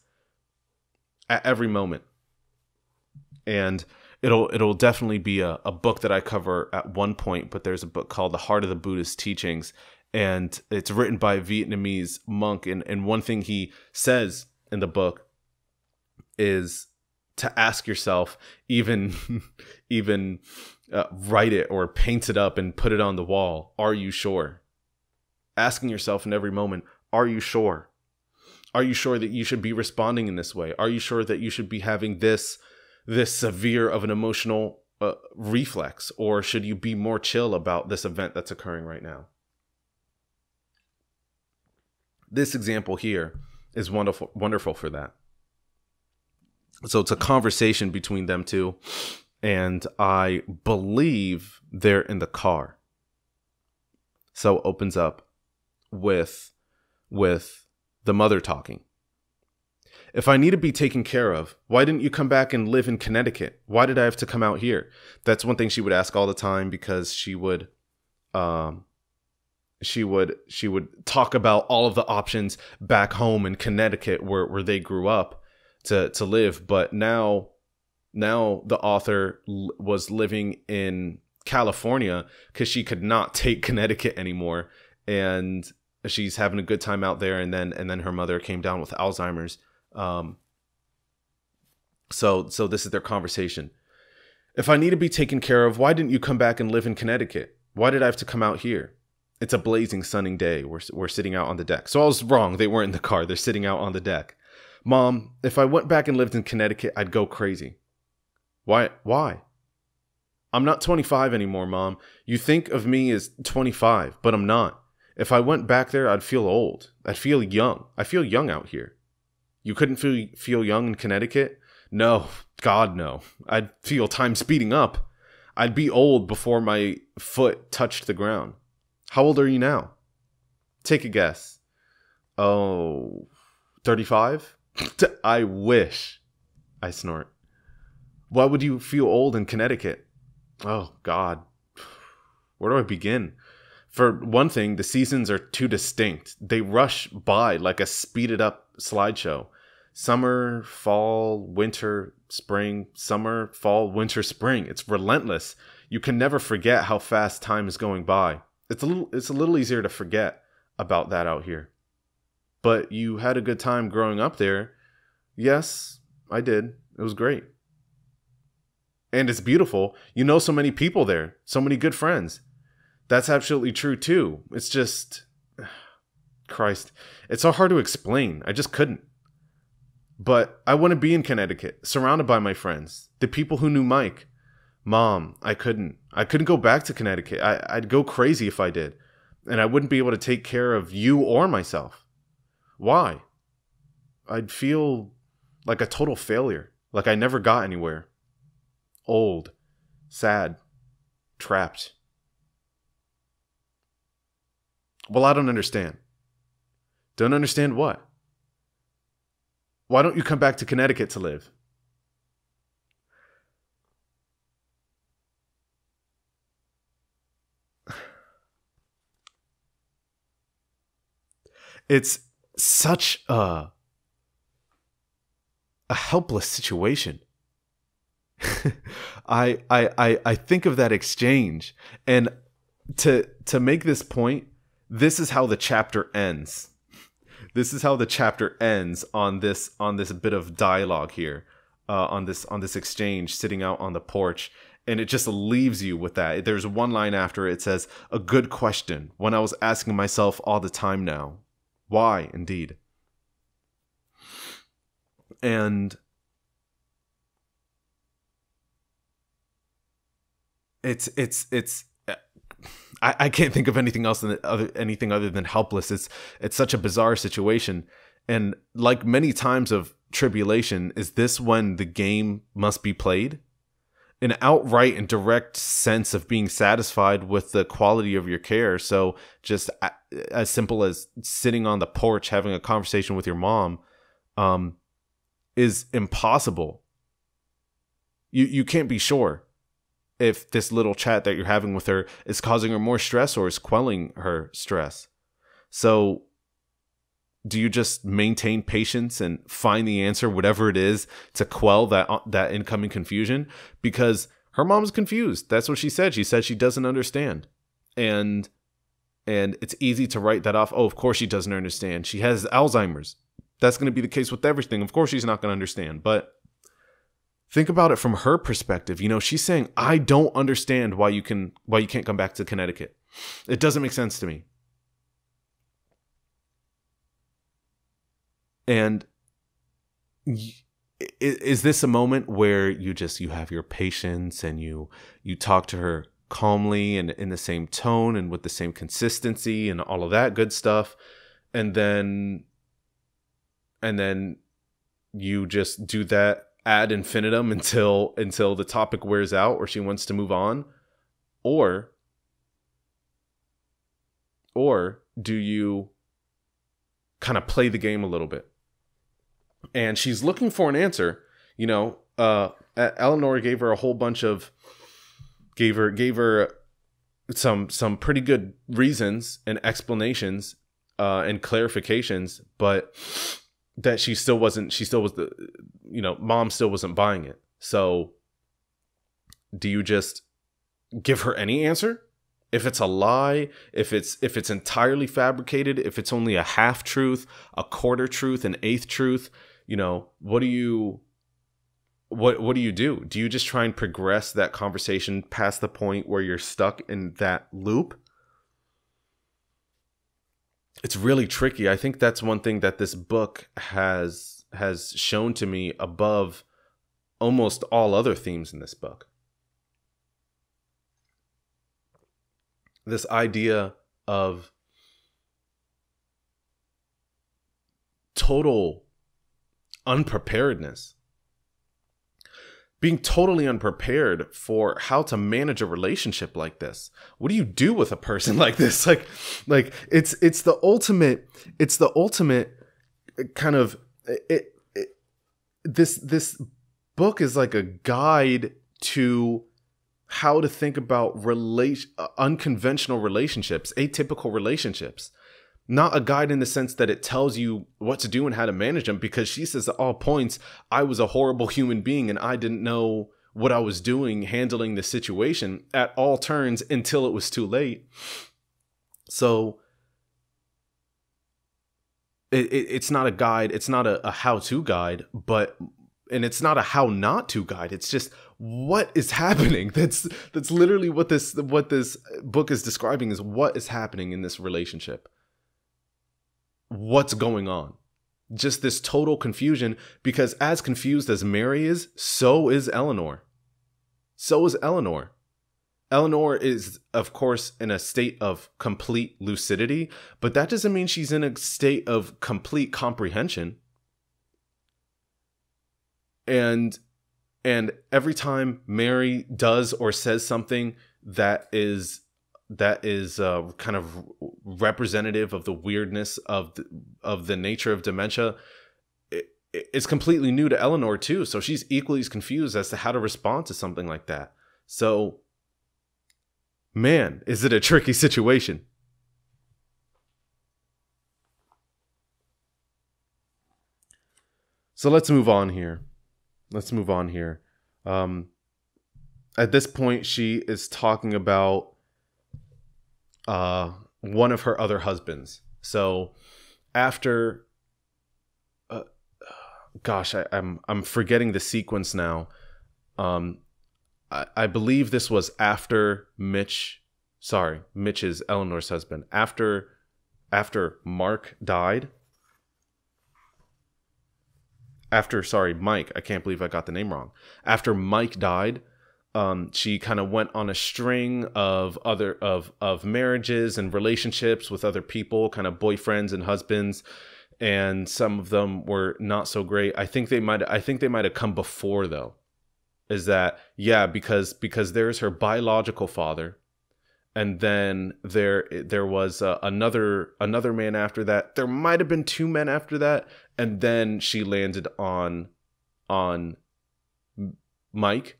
at every moment. And it'll it'll definitely be a, a book that i cover at one point but there's a book called the heart of the buddhist teachings and it's written by a vietnamese monk and, and one thing he says in the book is to ask yourself even even uh, write it or paint it up and put it on the wall. Are you sure? Asking yourself in every moment are you sure? Are you sure that you should be responding in this way? Are you sure that you should be having this this severe of an emotional uh, reflex or should you be more chill about this event that's occurring right now? This example here is wonderful wonderful for that. So it's a conversation between them two and i believe they're in the car. So opens up with with the mother talking if I need to be taken care of, why didn't you come back and live in Connecticut? Why did I have to come out here? That's one thing she would ask all the time because she would um she would she would talk about all of the options back home in Connecticut where where they grew up to to live, but now now the author was living in California cuz she could not take Connecticut anymore and she's having a good time out there and then and then her mother came down with Alzheimer's um, so so this is their conversation. If I need to be taken care of, why didn't you come back and live in Connecticut? Why did I have to come out here? It's a blazing sunny day. We're we're sitting out on the deck. So I was wrong. They weren't in the car. They're sitting out on the deck. Mom, if I went back and lived in Connecticut, I'd go crazy. Why why? I'm not 25 anymore, mom. You think of me as 25, but I'm not. If I went back there, I'd feel old. I'd feel young. I feel young out here. You couldn't feel feel young in Connecticut? No, God no. I'd feel time speeding up. I'd be old before my foot touched the ground. How old are you now? Take a guess. Oh, 35? I wish. I snort. Why would you feel old in Connecticut? Oh, God. Where do I begin? For one thing, the seasons are too distinct. They rush by like a speeded up slideshow. Summer, fall, winter, spring, summer, fall, winter, spring. It's relentless. You can never forget how fast time is going by. It's a little it's a little easier to forget about that out here. But you had a good time growing up there. Yes, I did. It was great. And it's beautiful. You know so many people there, so many good friends. That's absolutely true too. It's just Christ. It's so hard to explain. I just couldn't. But I want to be in Connecticut, surrounded by my friends, the people who knew Mike. Mom, I couldn't. I couldn't go back to Connecticut. I, I'd go crazy if I did. And I wouldn't be able to take care of you or myself. Why? I'd feel like a total failure, like I never got anywhere. Old, sad, trapped. Well, I don't understand. Don't understand what? Why don't you come back to Connecticut to live? It's such a a helpless situation. I, I I I think of that exchange and to to make this point, this is how the chapter ends. This is how the chapter ends on this on this bit of dialogue here uh, on this on this exchange sitting out on the porch. And it just leaves you with that. There's one line after it says a good question When i was asking myself all the time now why indeed? And it's it's it's I, I can't think of anything else than other anything other than helpless. It's it's such a bizarre situation, and like many times of tribulation, is this when the game must be played? an outright and direct sense of being satisfied with the quality of your care. So just as simple as sitting on the porch having a conversation with your mom um, is impossible. You you can't be sure if this little chat that you're having with her is causing her more stress or is quelling her stress. So do you just maintain patience and find the answer whatever it is to quell that uh, that incoming confusion? Because her mom's confused. That's what she said. She said she doesn't understand. And and it's easy to write that off. Oh of course she doesn't understand. She has alzheimer's. That's going to be the case with everything. Of course she's not going to understand. But think about it from her perspective. You know she's saying i don't understand why you can why you can't come back to connecticut. It doesn't make sense to me. And is this a moment where you just you have your patience and you you talk to her calmly and in the same tone and with the same consistency and all of that good stuff? And then and then you just do that ad infinitum until until the topic wears out or she wants to move on or or do you kind of play the game a little bit and she's looking for an answer. You know, uh, Eleanor gave her a whole bunch of gave her gave her some some pretty good reasons and explanations uh, and clarifications, but that she still wasn't she still was the you know mom still wasn't buying it. So do you just give her any answer? if it's a lie if it's if it's entirely fabricated if it's only a half truth a quarter truth an eighth truth you know, what do you what what do you do? Do you just try and progress that conversation past the point where you're stuck in that loop? It's really tricky. I think that's one thing that this book has has shown to me above almost all other themes in this book. This idea of total unpreparedness being totally unprepared for how to manage a relationship like this. What do you do with a person like this? Like like it's it's the ultimate it's the ultimate kind of it, it this this book is like a guide to how to think about relation uh, unconventional relationships atypical relationships not a guide in the sense that it tells you what to do and how to manage them because she says at all points i was a horrible human being and i didn't know what i was doing handling the situation at all turns until it was too late. So it, it it's not a guide it's not a, a how-to guide but and it's not a how not to guide it's just what is happening? That's that's literally what this what this book is describing is what is happening in this relationship what's going on. Just this total confusion because as confused as Mary is, so is Eleanor. So is Eleanor. Eleanor is, of course, in a state of complete lucidity, but that doesn't mean she's in a state of complete comprehension. And and every time Mary does or says something that is that is uh, kind of representative of the weirdness of the, of the nature of dementia it, it's completely new to Eleanor too so she's equally as confused as to how to respond to something like that. So man is it a tricky situation. So let's move on here. Let's move on here. Um at this point she is talking about uh, one of her other husbands. So after, uh, gosh, I, am I'm, I'm forgetting the sequence now. Um, I, I believe this was after Mitch. Sorry, Mitch is Eleanor's husband. After after Mark died. After sorry, Mike. I can't believe I got the name wrong. After Mike died, um, she kind of went on a string of other of of marriages and relationships with other people, kind of boyfriends and husbands, and some of them were not so great. I think they might I think they might have come before though. is that yeah because because there's her biological father and then there there was uh, another another man after that there might have been two men after that and then she landed on on Mike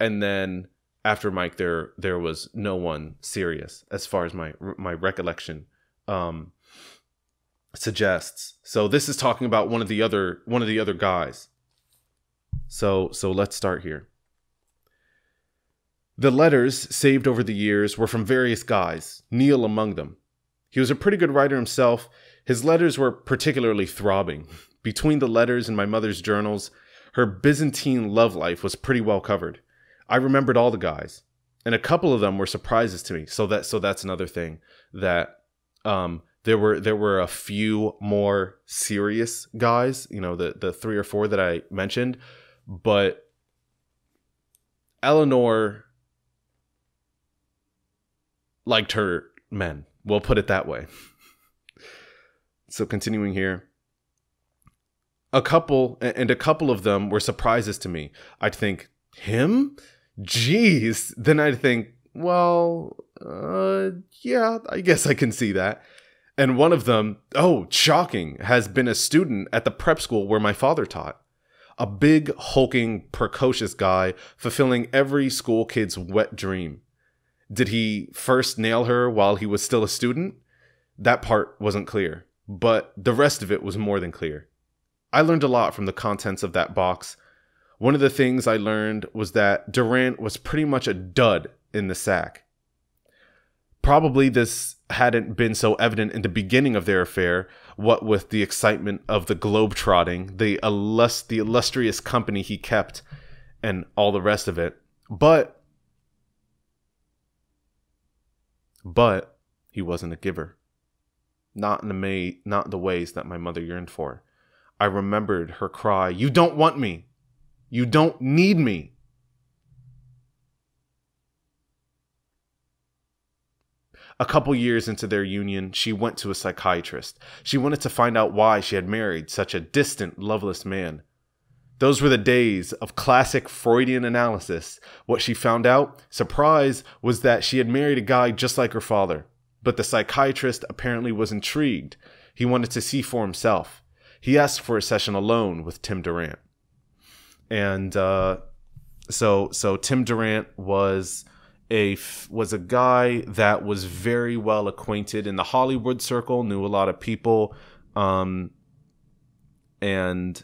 and then after Mike there there was no one serious as far as my my recollection um suggests so this is talking about one of the other one of the other guys so so let's start here the letters saved over the years were from various guys, Neil among them. He was a pretty good writer himself. His letters were particularly throbbing. Between the letters and my mother's journals, her Byzantine love life was pretty well covered. I remembered all the guys, and a couple of them were surprises to me. So that so that's another thing that um, there were there were a few more serious guys, you know, the the three or four that I mentioned, but Eleanor liked her men. We'll put it that way. so continuing here. A couple and a couple of them were surprises to me. I'd think, him? Jeez. Then I'd think, well, uh, yeah, I guess I can see that. And one of them, oh, shocking, has been a student at the prep school where my father taught. A big, hulking, precocious guy fulfilling every school kid's wet dream. Did he first nail her while he was still a student? That part wasn't clear, but the rest of it was more than clear. I learned a lot from the contents of that box. One of the things I learned was that Durant was pretty much a dud in the sack. Probably this hadn't been so evident in the beginning of their affair, what with the excitement of the globe trotting, the, illus- the illustrious company he kept, and all the rest of it. But But he wasn't a giver. Not in the may, not the ways that my mother yearned for. I remembered her cry, "You don't want me. You don't need me." A couple years into their union, she went to a psychiatrist. She wanted to find out why she had married such a distant, loveless man. Those were the days of classic Freudian analysis. What she found out, surprise, was that she had married a guy just like her father. But the psychiatrist apparently was intrigued. He wanted to see for himself. He asked for a session alone with Tim Durant. And uh, so so Tim Durant was a was a guy that was very well acquainted in the Hollywood circle, knew a lot of people um, and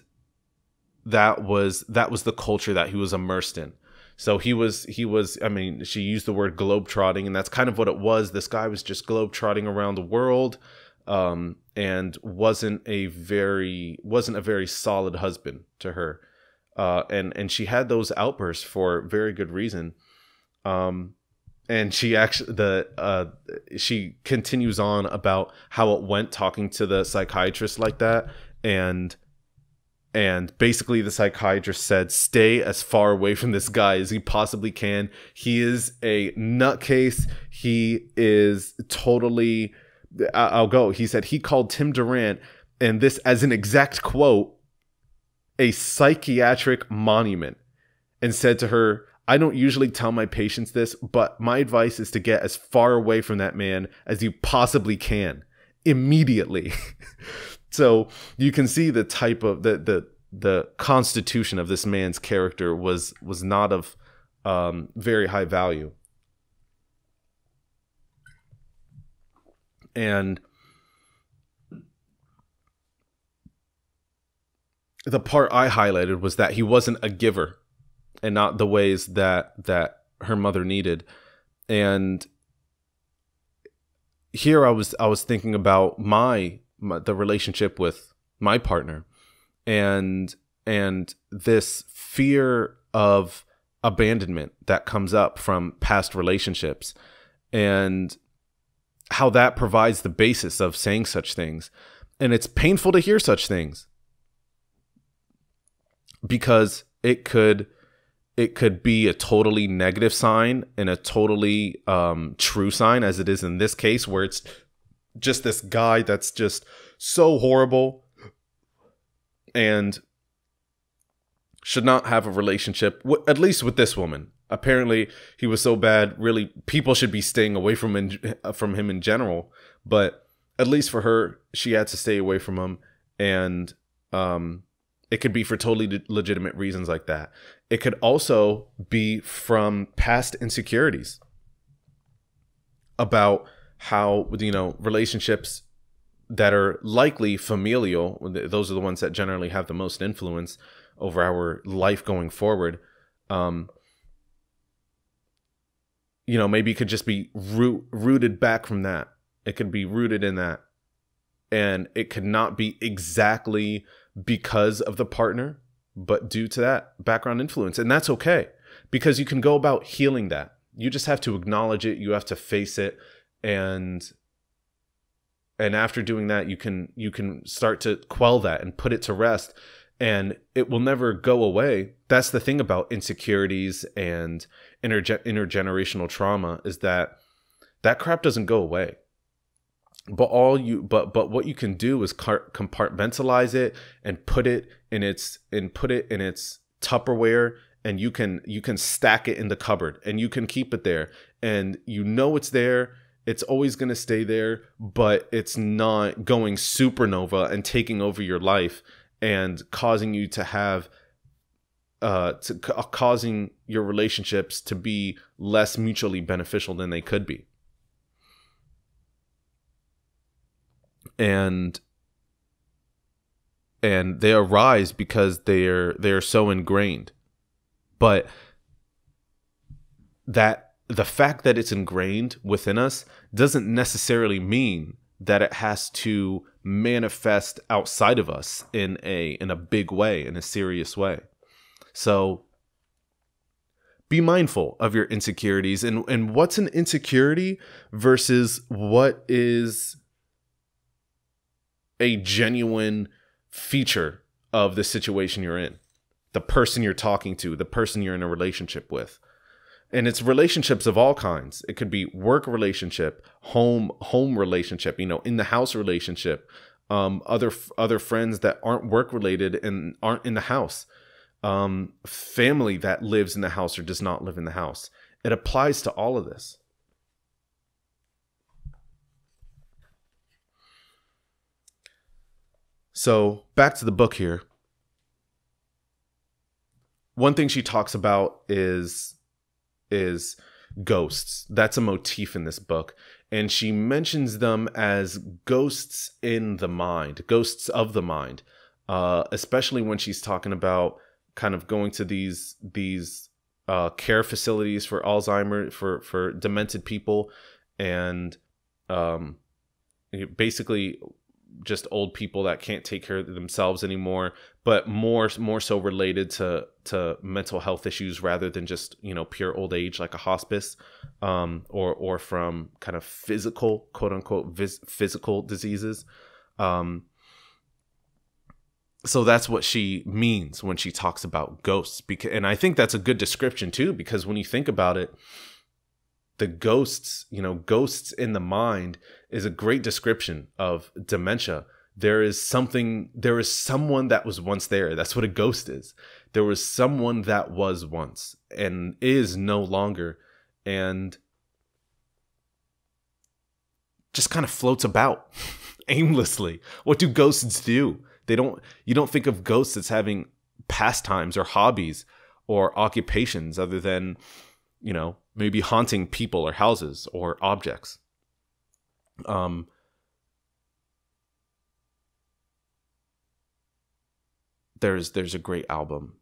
that was that was the culture that he was immersed in. So he was he was I mean she used the word globe trotting and that's kind of what it was. This guy was just globe trotting around the world um, and wasn't a very wasn't a very solid husband to her. Uh, and and she had those outbursts for very good reason. Um, and she actually the uh, she continues on about how it went talking to the psychiatrist like that. And and basically the psychiatrist said stay as far away from this guy as he possibly can. He is a nutcase. He is totally i'll go. He said he called tim durant and this as an exact quote a psychiatric monument and said to her I don't usually tell my patients this, but my advice is to get as far away from that man as you possibly can immediately. So you can see the type of the the the constitution of this man's character was was not of um, very high value. And the part I highlighted was that he wasn't a giver and not the ways that that her mother needed. And here I was I was thinking about my my, the relationship with my partner and and this fear of abandonment that comes up from past relationships and how that provides the basis of saying such things and it's painful to hear such things because it could it could be a totally negative sign and a totally um, true sign as it is in this case where it's just this guy that's just so horrible and should not have a relationship, at least with this woman. Apparently, he was so bad. Really, people should be staying away from in, from him in general. But at least for her, she had to stay away from him, and um, it could be for totally legitimate reasons like that. It could also be from past insecurities about how you know relationships that are likely familial. Those are the ones that generally have the most influence over our life going forward. Um, you know, maybe it could just be root, rooted back from that. It could be rooted in that. And it could not be exactly because of the partner, but due to that background influence. And that's okay because you can go about healing that. You just have to acknowledge it, you have to face it and and after doing that you can you can start to quell that and put it to rest and it will never go away. That's the thing about insecurities and interge- intergenerational trauma is that that crap doesn't go away. But all you but but what you can do is compartmentalize it and put it in its and put it in its Tupperware and you can you can stack it in the cupboard and you can keep it there and you know it's there it's always going to stay there but it's not going supernova and taking over your life and causing you to have uh, to, uh, causing your relationships to be less mutually beneficial than they could be. And and they arise because they're they're so ingrained. But that the fact that it's ingrained within us doesn't necessarily mean that it has to manifest outside of us in a in a big way in a serious way so be mindful of your insecurities and and what's an insecurity versus what is a genuine feature of the situation you're in the person you're talking to the person you're in a relationship with. And it's relationships of all kinds. It could be work relationship home home relationship you know in the house relationship um other other friends that aren't work related and aren't in the house. Um family that lives in the house or does not live in the house. It applies to all of this so back to the book here one thing she talks about is is ghosts. That's a motif in this book. And she mentions them as ghosts in the mind, ghosts of the mind, uh, especially when she's talking about kind of going to these these uh, care facilities for Alzheimer for for demented people, and um, basically just old people that can't take care of themselves anymore, but more more so related to to mental health issues rather than just you know pure old age like a hospice, um, or or from kind of physical quote unquote vis- physical diseases. Um, so that's what she means when she talks about ghosts because and I think that's a good description too because when you think about it the ghosts, you know, ghosts in the mind is a great description of dementia. There is something, there is someone that was once there. That's what a ghost is. There was someone that was once and is no longer and just kind of floats about aimlessly. What do ghosts do? They don't, you don't think of ghosts as having pastimes or hobbies or occupations other than, you know, maybe haunting people or houses or objects. Um, there's there's a great album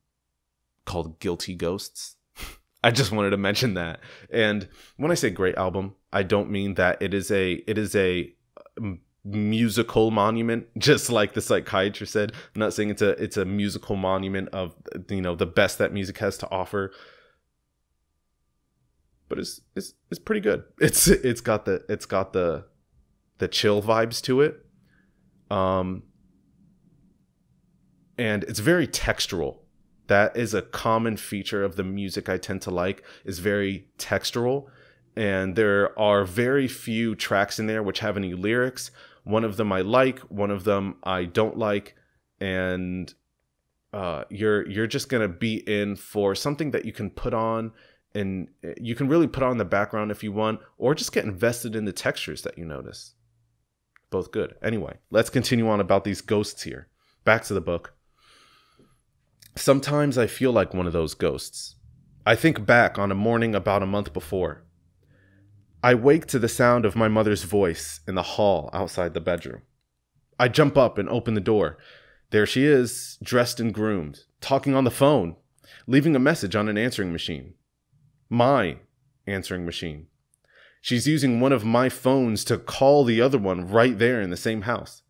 called Guilty Ghosts. I just wanted to mention that. And when I say great album, I don't mean that it is a it is a musical monument just like the psychiatrist said i'm not saying it's a it's a musical monument of you know the best that music has to offer but it's it's it's pretty good. It's it's got the it's got the the chill vibes to it. Um and it's very textural. That is a common feature of the music I tend to like is very textural and there are very few tracks in there which have any lyrics. One of them I like, one of them I don't like and uh, you're you're just gonna be in for something that you can put on and uh, you can really put on the background if you want or just get invested in the textures that you notice both good. Anyway let's continue on about these ghosts here. Back to the book. Sometimes i feel like one of those ghosts. I think back on a morning about a month before. I wake to the sound of my mother's voice in the hall outside the bedroom. I jump up and open the door. There she is dressed and groomed talking on the phone leaving a message on an answering machine. My answering machine. She's using one of my phones to call the other one right there in the same house.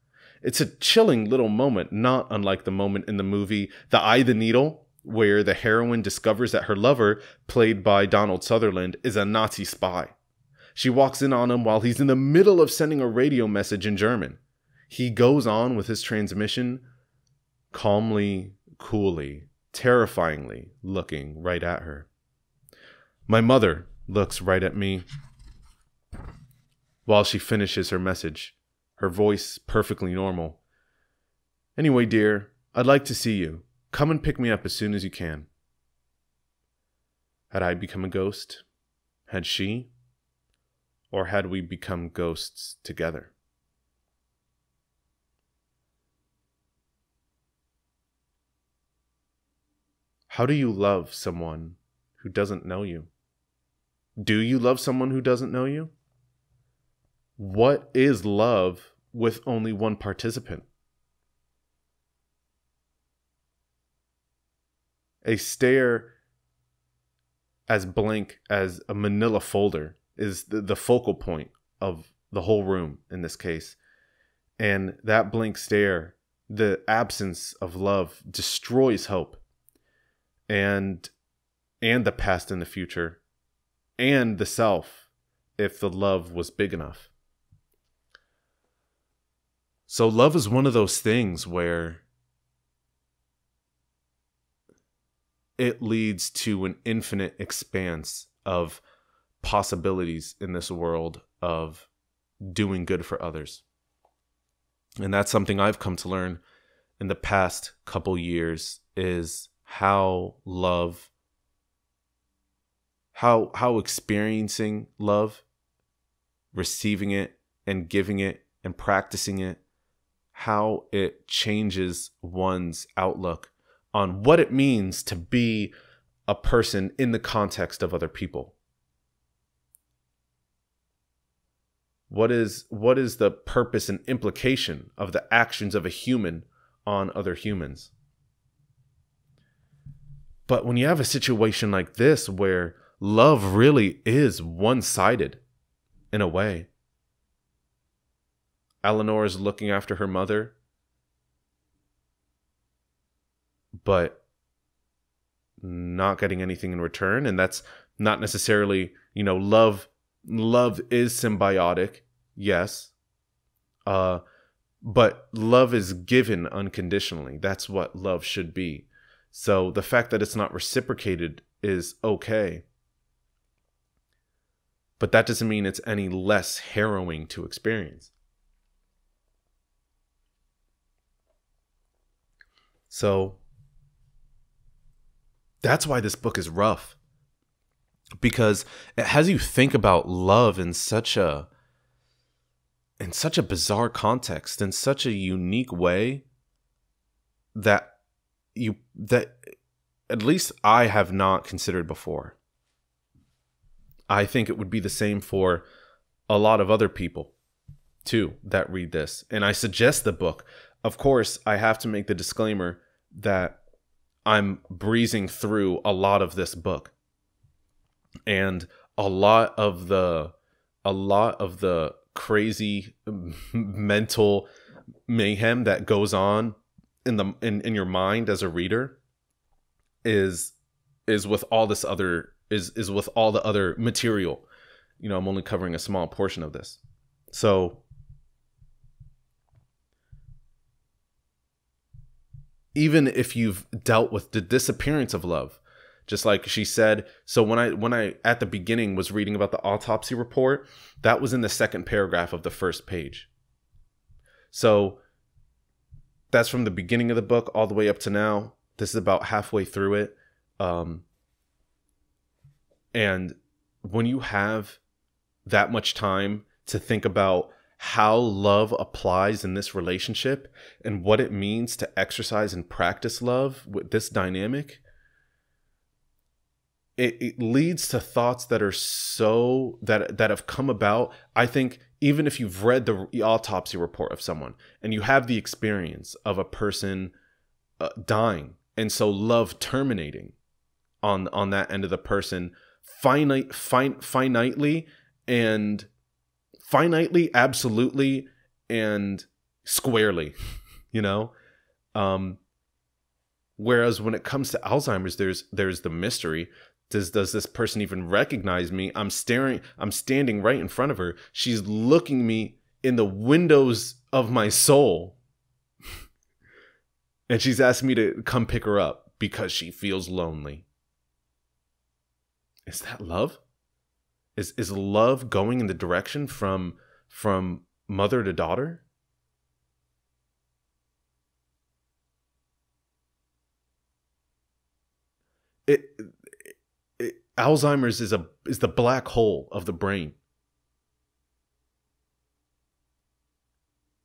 It's a chilling little moment, not unlike the moment in the movie The Eye the Needle, where the heroine discovers that her lover, played by Donald Sutherland, is a Nazi spy. She walks in on him while he's in the middle of sending a radio message in German. He goes on with his transmission, calmly, coolly, terrifyingly looking right at her. My mother looks right at me while she finishes her message, her voice perfectly normal. Anyway, dear, I'd like to see you. Come and pick me up as soon as you can. Had I become a ghost? Had she? Or had we become ghosts together? How do you love someone who doesn't know you? Do you love someone who doesn't know you? What is love with only one participant? A stare as blank as a manila folder is the, the focal point of the whole room in this case. And that blank stare, the absence of love, destroys hope and and the past and the future and the self if the love was big enough. So, love is one of those things where it leads to an infinite expanse of possibilities in this world of doing good for others. And that's something I've come to learn in the past couple years is how love how how experiencing love receiving it and giving it and practicing it how it changes one's outlook on what it means to be a person in the context of other people what is what is the purpose and implication of the actions of a human on other humans but when you have a situation like this where love really is one sided in a way. Eleanor is looking after her mother, but not getting anything in return. And that's not necessarily, you know, love. Love is symbiotic, yes. Uh, but love is given unconditionally. That's what love should be. So the fact that it's not reciprocated is okay but that doesn't mean it's any less harrowing to experience. So that's why this book is rough because it has you think about love in such a in such a bizarre context in such a unique way that you that at least I have not considered before. I think it would be the same for a lot of other people too that read this. And I suggest the book. Of course, I have to make the disclaimer that I'm breezing through a lot of this book. And a lot of the a lot of the crazy mental mayhem that goes on in the in, in your mind as a reader is is with all this other is is with all the other material. You know, I'm only covering a small portion of this. So even if you've dealt with the disappearance of love, just like she said, so when I when I at the beginning was reading about the autopsy report, that was in the second paragraph of the first page. So that's from the beginning of the book all the way up to now. This is about halfway through it. Um, and when you have that much time to think about how love applies in this relationship and what it means to exercise and practice love with this dynamic, it, it leads to thoughts that are so that that have come about. I think even if you've read the autopsy report of someone and you have the experience of a person uh, dying and so love terminating on on that end of the person finite fin- finitely and finitely absolutely and squarely you know? Um whereas when it comes to alzheimer's there's there's the mystery. Does does this person even recognize me? I'm staring i'm standing right in front of her. She's looking me in the windows of my soul. And she's asking me to come pick her up because she feels lonely. Is that love? Is is love going in the direction from from mother to daughter? It, it, it, Alzheimer's is a is the black hole of the brain.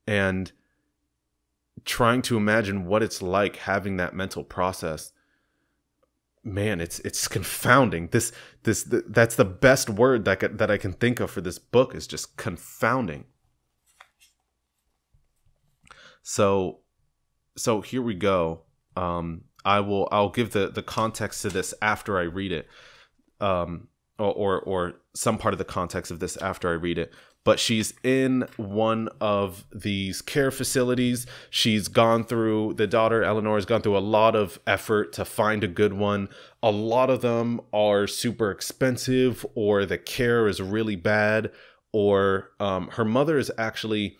And trying to imagine what it's like having that mental process man it's it's confounding. This this that's the best word that that I can think of for this book is just confounding. So so here we go. Um I will I'll give the the context to this after I read it. Um or or, or some part of the context of this after I read it but she's in one of these care facilities. She's gone through, the daughter Eleanor has gone through a lot of effort to find a good one. A lot of them are super expensive, or the care is really bad, or um, her mother is actually.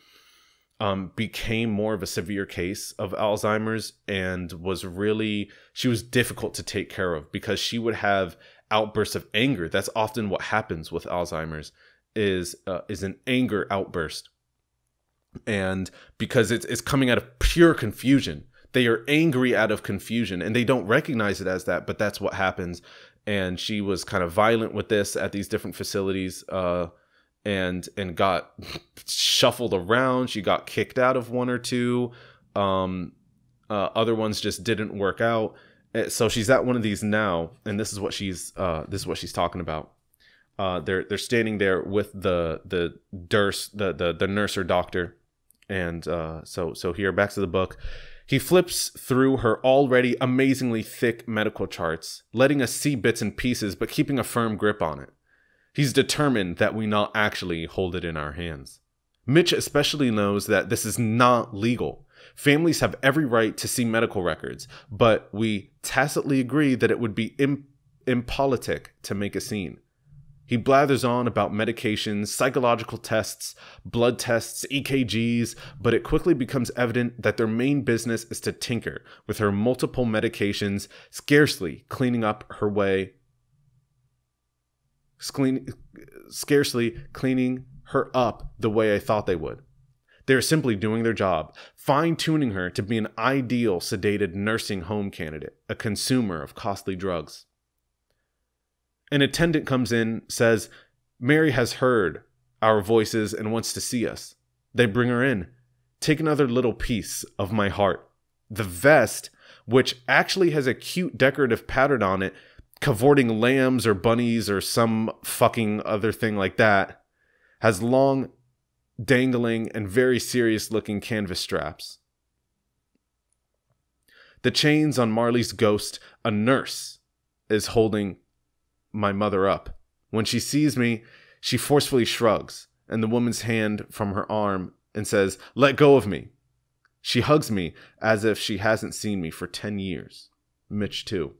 Um, became more of a severe case of Alzheimer's and was really, she was difficult to take care of because she would have outbursts of anger. That's often what happens with Alzheimer's is uh, is an anger outburst, and because it's it's coming out of pure confusion. They are angry out of confusion, and they don't recognize it as that, but that's what happens. And she was kind of violent with this at these different facilities, uh, and and got shuffled around. She got kicked out of one or two. Um, uh, other ones just didn't work out. Uh, so she's at one of these now, and this is what she's uh, this is what she's talking about uh, they're they're standing there with the the nurse the the, the nurse or doctor, and uh, so so here back to the book. He flips through her already amazingly thick medical charts, letting us see bits and pieces, but keeping a firm grip on it. He's determined that we not actually hold it in our hands. Mitch especially knows that this is not legal. Families have every right to see medical records, but we tacitly agree that it would be impolitic to make a scene. He blathers on about medications, psychological tests, blood tests, EKGs, but it quickly becomes evident that their main business is to tinker with her multiple medications, scarcely cleaning up her way, scarcely cleaning her up the way I thought they would. They are simply doing their job, fine tuning her to be an ideal sedated nursing home candidate, a consumer of costly drugs. An attendant comes in, says, Mary has heard our voices and wants to see us. They bring her in. Take another little piece of my heart. The vest, which actually has a cute decorative pattern on it, cavorting lambs or bunnies or some fucking other thing like that, has long, dangling, and very serious looking canvas straps. The chains on Marley's ghost, a nurse, is holding my mother up. When she sees me, she forcefully shrugs, and the woman's hand from her arm and says, Let go of me. She hugs me as if she hasn't seen me for 10 years. Mitch, too.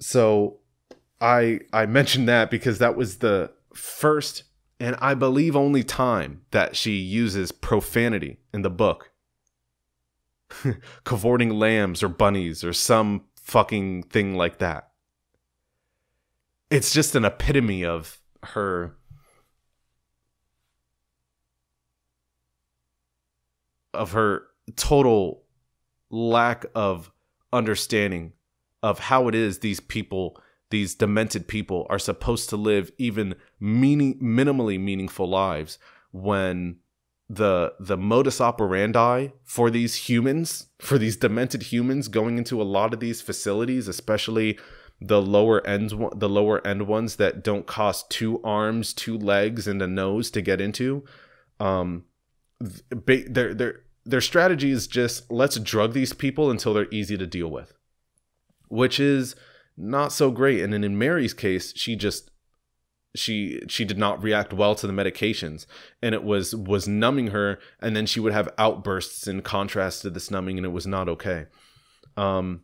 So I I mentioned that because that was the first and I believe only time that she uses profanity in the book. cavorting lambs or bunnies or some fucking thing like that. It's just an epitome of her of her total lack of understanding of how it is these people these demented people are supposed to live even meaning minimally meaningful lives when the the modus operandi for these humans for these demented humans going into a lot of these facilities especially the lower ends the lower end ones that don't cost two arms two legs and a nose to get into um their their their strategy is just let's drug these people until they're easy to deal with which is not so great. And in Mary's case, she just she she did not react well to the medications. And it was was numbing her and then she would have outbursts in contrast to this numbing and it was not okay. Um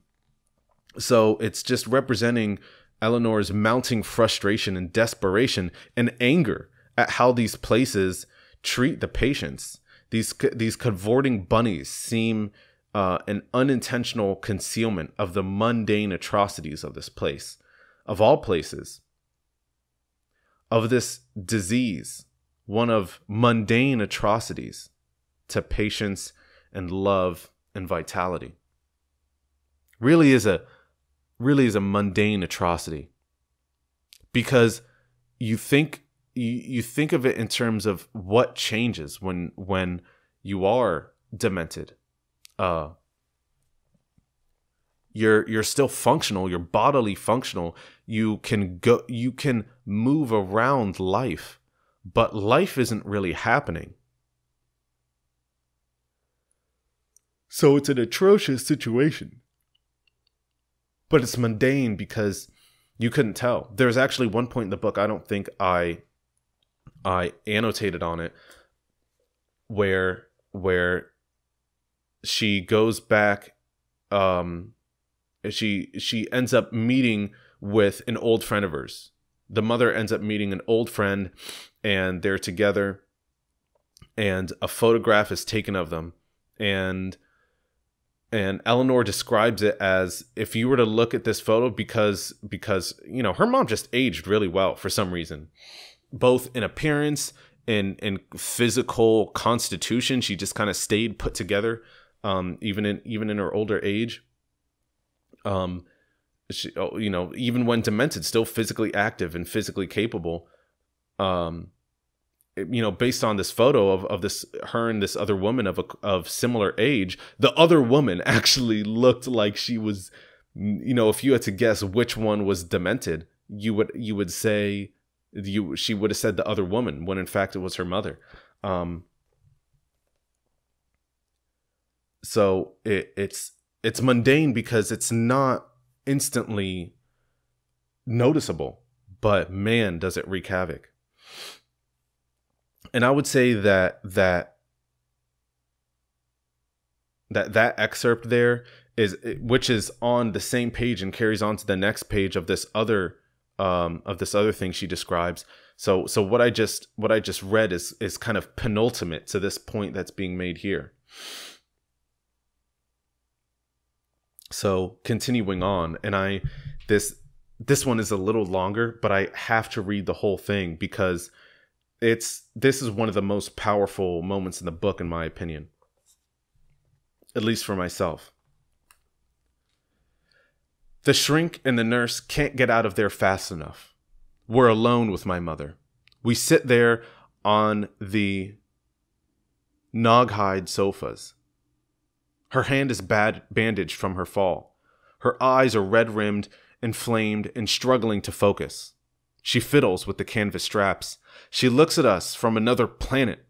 so it's just representing eleanor's mounting frustration and desperation and anger at how these places treat the patients. These these cavorting bunnies seem uh, an unintentional concealment of the mundane atrocities of this place, of all places, of this disease, one of mundane atrocities to patience and love and vitality. Really is a really is a mundane atrocity. Because you think you, you think of it in terms of what changes when when you are demented. Uh you're you're still functional you're bodily functional. You can go you can move around life but life isn't really happening. So it's an atrocious situation. But it's mundane because you couldn't tell. There's actually one point in the book i don't think i i annotated on it where where she goes back um she she ends up meeting with an old friend of hers the mother ends up meeting an old friend and they're together and a photograph is taken of them and and Eleanor describes it as if you were to look at this photo because because you know her mom just aged really well for some reason both in appearance and in physical constitution she just kind of stayed put together um, even in even in her older age. Um, she, oh, you know, even when demented, still physically active and physically capable. Um, you know, based on this photo of, of this her and this other woman of a, of similar age, the other woman actually looked like she was, you know, if you had to guess which one was demented, you would you would say you she would have said the other woman when in fact it was her mother. Um, so it, it's it's mundane because it's not instantly noticeable but man does it wreak havoc. And i would say that that that that excerpt there is which is on the same page and carries on to the next page of this other um of this other thing she describes. So so what i just what i just read is is kind of penultimate to this point that's being made here So continuing on, and I this this one is a little longer, but I have to read the whole thing because it's this is one of the most powerful moments in the book, in my opinion. At least for myself. The shrink and the nurse can't get out of there fast enough. We're alone with my mother. We sit there on the Naugahyde sofas. Her hand is bad bandaged from her fall. Her eyes are red rimmed, inflamed, and struggling to focus. She fiddles with the canvas straps. She looks at us from another planet.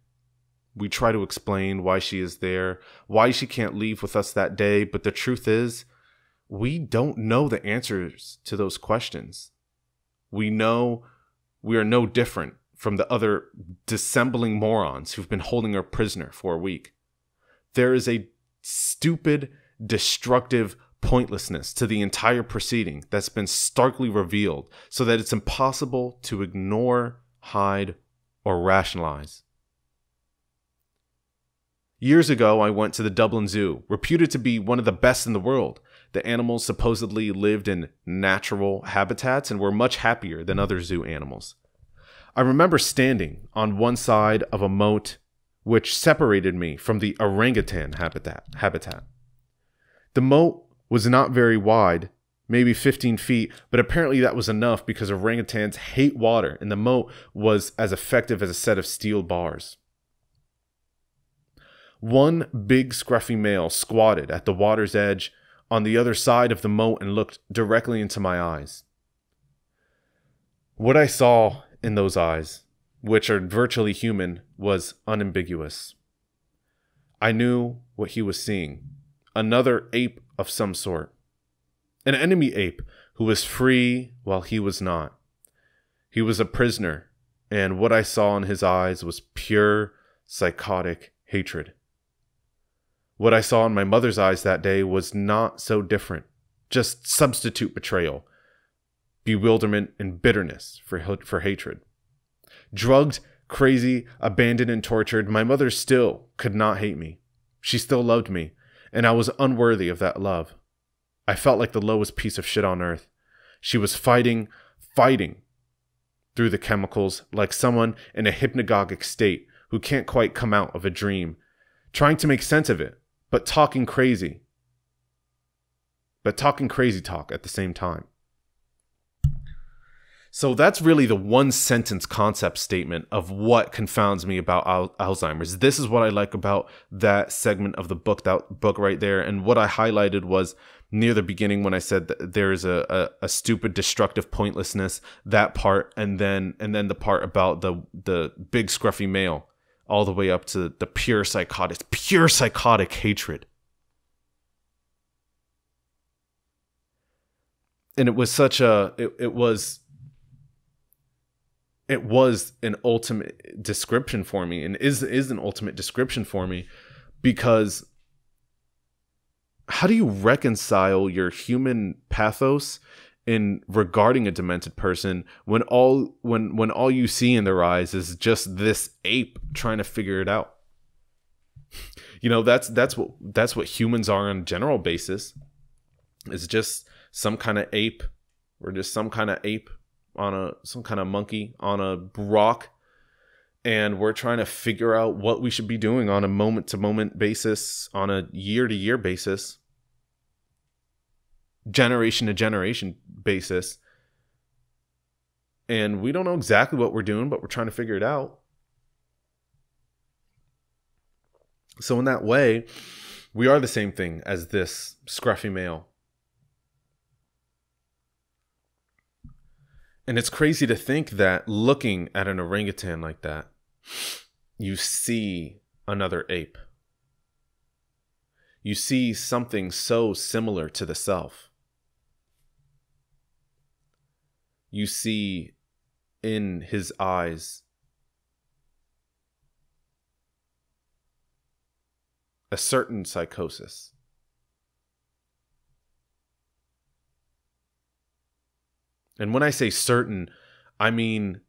We try to explain why she is there, why she can't leave with us that day, but the truth is, we don't know the answers to those questions. We know we are no different from the other dissembling morons who've been holding her prisoner for a week. There is a stupid, destructive pointlessness to the entire proceeding that's been starkly revealed so that it's impossible to ignore, hide, or rationalize. Years ago, I went to the Dublin Zoo, reputed to be one of the best in the world. The animals supposedly lived in natural habitats and were much happier than other zoo animals. I remember standing on one side of a moat which separated me from the orangutan habitat. habitat. The moat was not very wide, maybe 15 feet, but apparently that was enough because orangutans hate water, and the moat was as effective as a set of steel bars. One big scruffy male squatted at the water's edge on the other side of the moat and looked directly into my eyes. What I saw in those eyes, which are virtually human, was unambiguous. I knew what he was seeing another ape of some sort, an enemy ape who was free while he was not. He was a prisoner, and what I saw in his eyes was pure psychotic hatred. What I saw in my mother's eyes that day was not so different, just substitute betrayal, bewilderment, and bitterness for, for hatred. Drugged, crazy, abandoned, and tortured, my mother still could not hate me. She still loved me, and I was unworthy of that love. I felt like the lowest piece of shit on earth. She was fighting, fighting through the chemicals like someone in a hypnagogic state who can't quite come out of a dream, trying to make sense of it, but talking crazy. But talking crazy talk at the same time. So that's really the one sentence concept statement of what confounds me about al- Alzheimer's. This is what I like about that segment of the book, that book right there. And what I highlighted was near the beginning when I said that there is a, a, a stupid, destructive pointlessness, that part, and then and then the part about the the big scruffy male, all the way up to the pure psychotic, pure psychotic hatred. And it was such a it, it was it was an ultimate description for me and is is an ultimate description for me because how do you reconcile your human pathos in regarding a demented person when all when when all you see in their eyes is just this ape trying to figure it out? You know that's that's what that's what humans are on a general basis. It's just some kind of ape or just some kind of ape on a some kind of monkey on a rock. And we're trying to figure out what we should be doing on a moment to moment basis on a year to year basis generation to generation basis. And we don't know exactly what we're doing but we're trying to figure it out. So in that way we are the same thing as this scruffy male And it's crazy to think that looking at an orangutan like that, you see another ape. You see something so similar to the self. You see in his eyes a certain psychosis. And when I say certain, I mean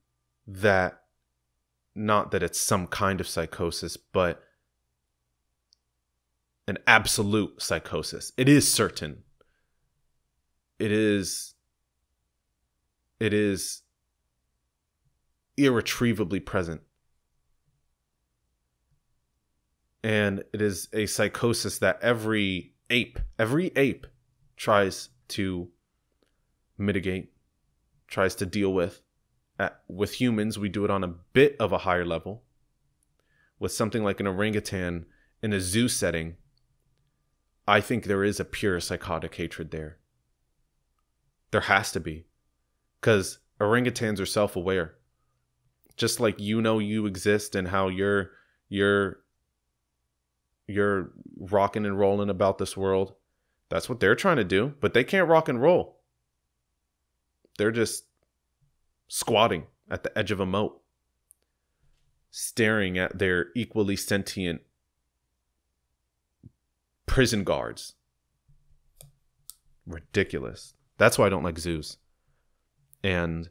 that not that it's some kind of psychosis, but an absolute psychosis. It is certain. It is it is irretrievably present. And it is a psychosis that every ape, every ape tries to mitigate tries to deal with. At, with humans, we do it on a bit of a higher level. With something like an orangutan in a zoo setting, I think there is a pure psychotic hatred there. There has to be. Because orangutans are self aware. Just like you know you exist and how you're you're you're rocking and rolling about this world. That's what they're trying to do, but they can't rock and roll. They're just squatting at the edge of a moat, staring at their equally sentient prison guards. Ridiculous. That's why I don't like zoos. And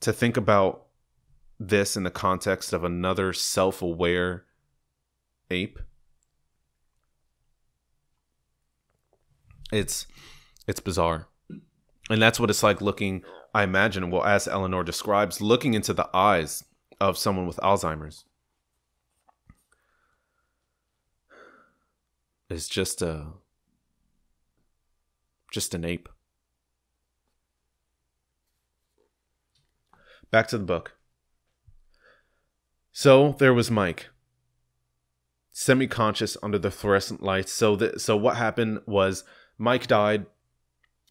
to think about this in the context of another self aware ape, it's it's bizarre and that's what it's like looking i imagine well as eleanor describes looking into the eyes of someone with alzheimer's. Is just a just an ape. Back to the book. So there was mike semi-conscious under the fluorescent lights. So that so what happened was mike died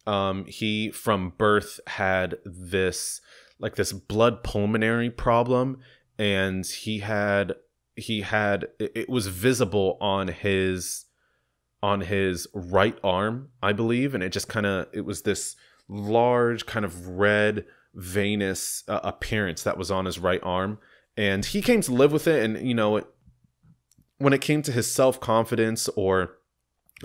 um, he from birth had this like this blood pulmonary problem, and he had he had it was visible on his on his right arm, I believe, and it just kind of it was this large kind of red venous uh, appearance that was on his right arm and he came to live with it and you know when it came to his self-confidence or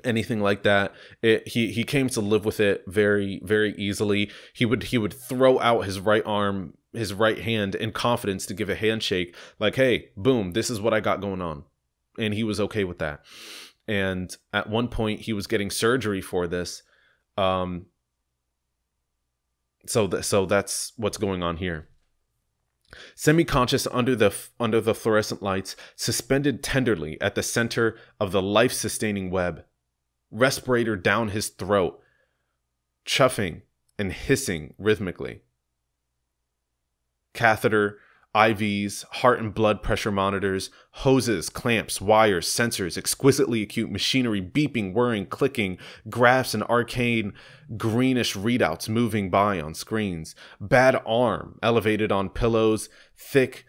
anything like that. It, he he came to live with it very very easily. He would he would throw out his right arm his right hand in confidence to give a handshake like hey boom this is what i got going on. And he was okay with that. And at one point he was getting surgery for this. Um so th- so that's what's going on here. Semi-conscious under the under the fluorescent lights, suspended tenderly at the center of the life-sustaining web, respirator down his throat, chuffing and hissing rhythmically. Catheter IVs, heart and blood pressure monitors, hoses, clamps, wires, sensors, exquisitely acute machinery beeping, whirring, clicking, graphs and arcane greenish readouts moving by on screens, bad arm elevated on pillows, thick,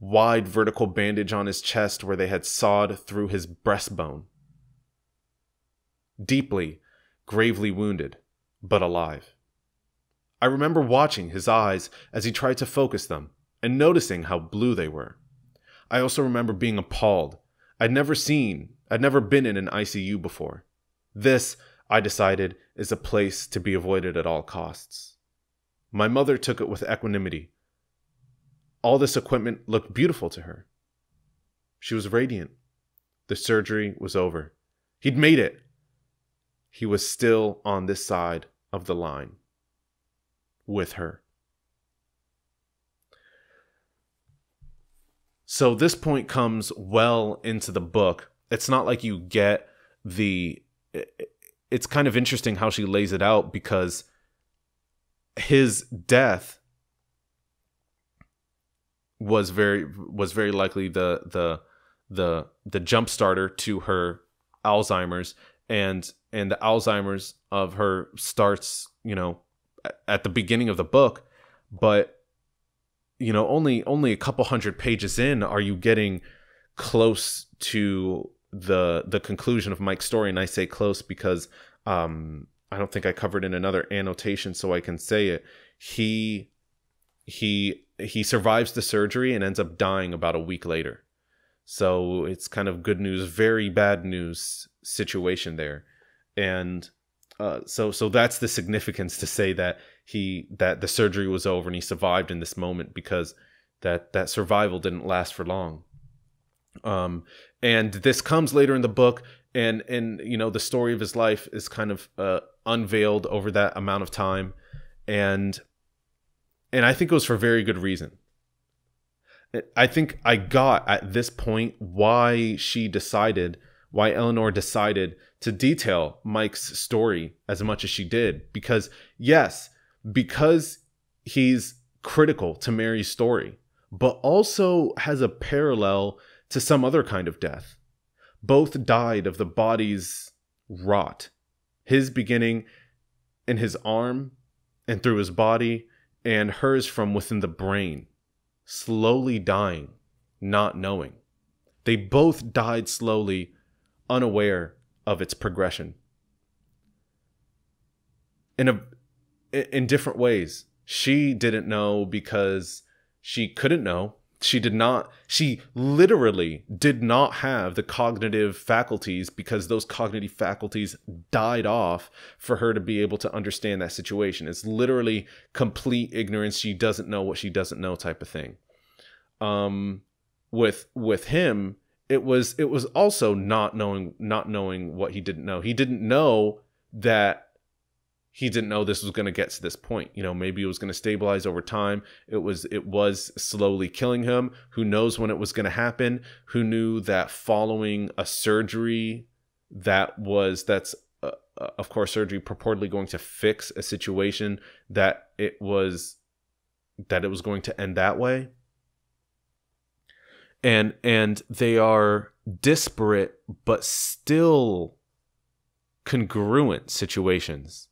wide vertical bandage on his chest where they had sawed through his breastbone. Deeply, gravely wounded, but alive. I remember watching his eyes as he tried to focus them and noticing how blue they were. I also remember being appalled. I'd never seen, I'd never been in an ICU before. This, I decided, is a place to be avoided at all costs. My mother took it with equanimity. All this equipment looked beautiful to her. She was radiant. The surgery was over. He'd made it. He was still on this side of the line with her. So this point comes well into the book. It's not like you get the it's kind of interesting how she lays it out because his death was very was very likely the the the the jump starter to her Alzheimer's and and the Alzheimer's of her starts, you know, at the beginning of the book, but you know only only a couple hundred pages in are you getting close to the the conclusion of Mike's story? And I say close because um I don't think I covered in another annotation so I can say it. He he he survives the surgery and ends up dying about a week later. So it's kind of good news very bad news situation there and uh, so so that's the significance to say that he that the surgery was over and he survived in this moment because that that survival didn't last for long. Um, and this comes later in the book, and and you know the story of his life is kind of uh, unveiled over that amount of time, and and I think it was for very good reason. I think I got at this point why she decided, why Eleanor decided to detail Mike's story as much as she did. Because, yes, because he's critical to Mary's story, but also has a parallel to some other kind of death. Both died of the body's rot. His beginning in his arm and through his body, and hers from within the brain, slowly dying, not knowing. They both died slowly, unaware of its progression. In a in different ways. She didn't know because she couldn't know. She did not she literally did not have the cognitive faculties because those cognitive faculties died off for her to be able to understand that situation. It's literally complete ignorance. She doesn't know what she doesn't know type of thing. Um with with him it was it was also not knowing not knowing what he didn't know. He didn't know that he didn't know this was going to get to this point. You know, maybe it was going to stabilize over time. It was it was slowly killing him. Who knows when it was going to happen? Who knew that following a surgery that was that's uh, uh, of course surgery purportedly going to fix a situation that it was that it was going to end that way and and they are disparate but still congruent situations.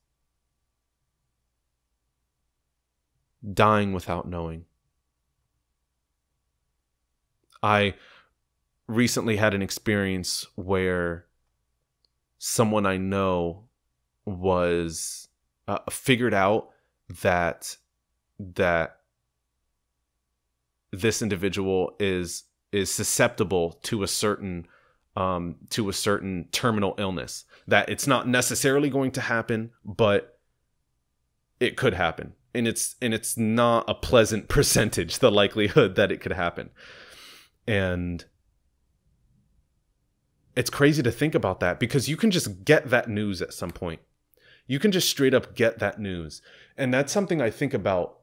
Dying without knowing. I recently had an experience where someone i know was uh, figured out that that this individual is is susceptible to a certain um, to a certain terminal illness. That it's not necessarily going to happen but it could happen. And it's and it's not a pleasant percentage the likelihood that it could happen. And it's crazy to think about that because you can just get that news at some point. You can just straight up get that news. And that's something i think about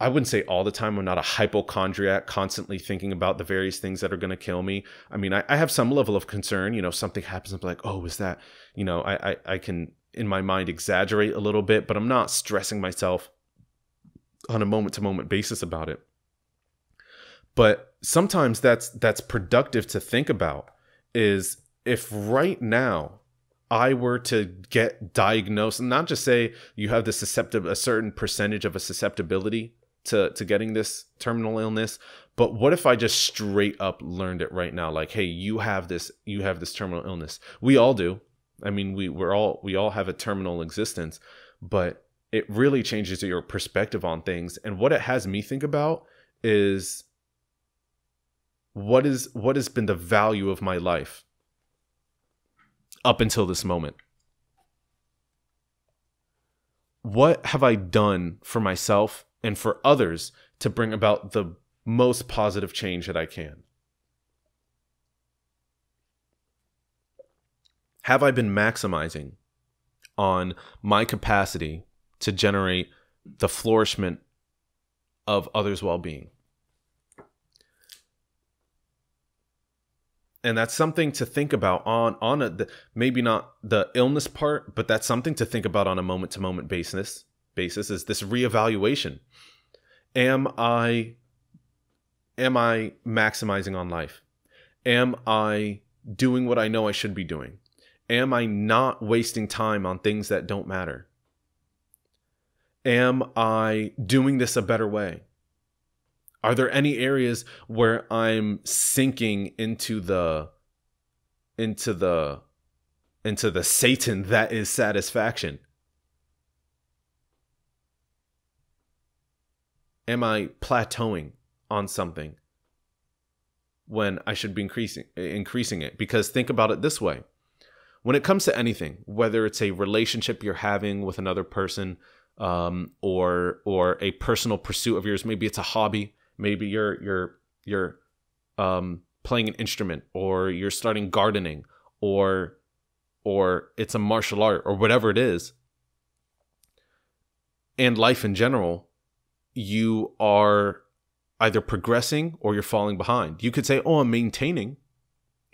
I wouldn't say all the time. I'm not a hypochondriac, constantly thinking about the various things that are going to kill me. I mean, I, I, have some level of concern. You know, something happens, I'm like, oh, is that? You know, I, I, I can in my mind exaggerate a little bit, but I'm not stressing myself on a moment to moment basis about it. But sometimes that's that's productive to think about. Is if right now I were to get diagnosed, and not just say you have the susceptible a certain percentage of a susceptibility to to getting this terminal illness but what if i just straight up learned it right now? Like hey you have this you have this terminal illness. We all do. I mean we we're all we all have a terminal existence but it really changes your perspective on things. And what it has me think about is what is what has been the value of my life up until this moment? What have i done for myself and for others to bring about the most positive change that I can. Have I been maximizing on my capacity to generate the flourishment of others' well being? and that's something to think about on on a maybe not the illness part but that's something to think about on a moment to moment basis basis is this reevaluation. Am I am I maximizing on life? Am I doing what I know I should be doing? Am I not wasting time on things that don't matter? Am I doing this a better way? Are there any areas where I'm sinking into the into the into the Satan that is satisfaction? Am I plateauing on something when I should be increasing increasing it? Because think about it this way. When it comes to anything, whether it's a relationship you're having with another person, um, or or a personal pursuit of yours, maybe it's a hobby, maybe you're you're you're um, playing an instrument, or you're starting gardening, or or it's a martial art, or whatever it is, and life in general you are either progressing or you're falling behind. You could say, "Oh, I'm maintaining.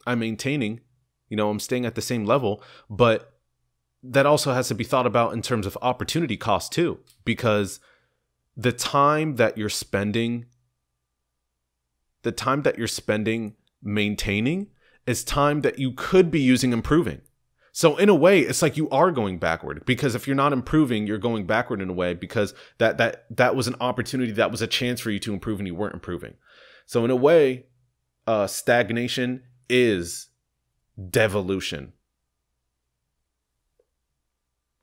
I'm maintaining. You know, I'm staying at the same level." But that also has to be thought about in terms of opportunity cost too, because the time that you're spending the time that you're spending maintaining is time that you could be using improving. So in a way, it's like you are going backward because if you're not improving, you're going backward in a way because that that that was an opportunity, that was a chance for you to improve and you weren't improving. So in a way, uh, stagnation is devolution.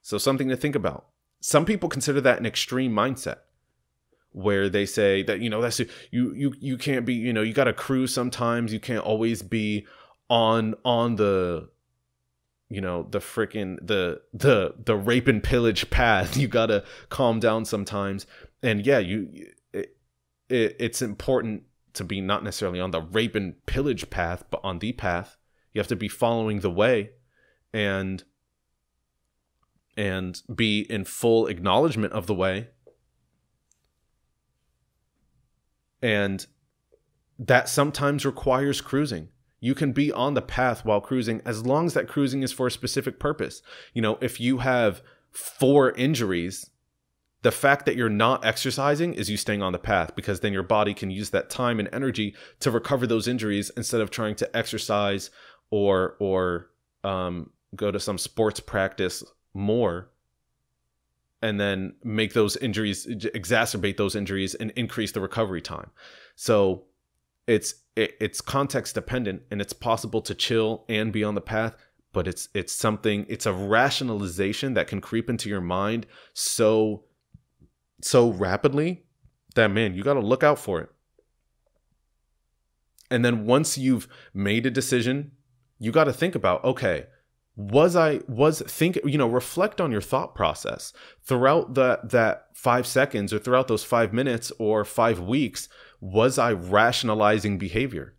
So something to think about. Some people consider that an extreme mindset where they say that you know that's you you you can't be you know you got to cruise sometimes you can't always be on on the you know the freaking the the the rape and pillage path. You gotta calm down sometimes. And yeah you it, it, it's important to be not necessarily on the rape and pillage path but on the path. You have to be following the way and and be in full acknowledgement of the way. And that sometimes requires cruising You can be on the path while cruising as long as that cruising is for a specific purpose. You know, if you have four injuries, the fact that you're not exercising is you staying on the path because then your body can use that time and energy to recover those injuries instead of trying to exercise or or um, go to some sports practice more and then make those injuries exacerbate those injuries and increase the recovery time so it's it, it's context dependent and it's possible to chill and be on the path but it's it's something it's a rationalization that can creep into your mind so so rapidly that man you got to look out for it. And then once you've made a decision you got to think about okay was i was think you know reflect on your thought process. Throughout that that 5 seconds or throughout those 5 minutes or 5 weeks was i rationalizing behavior?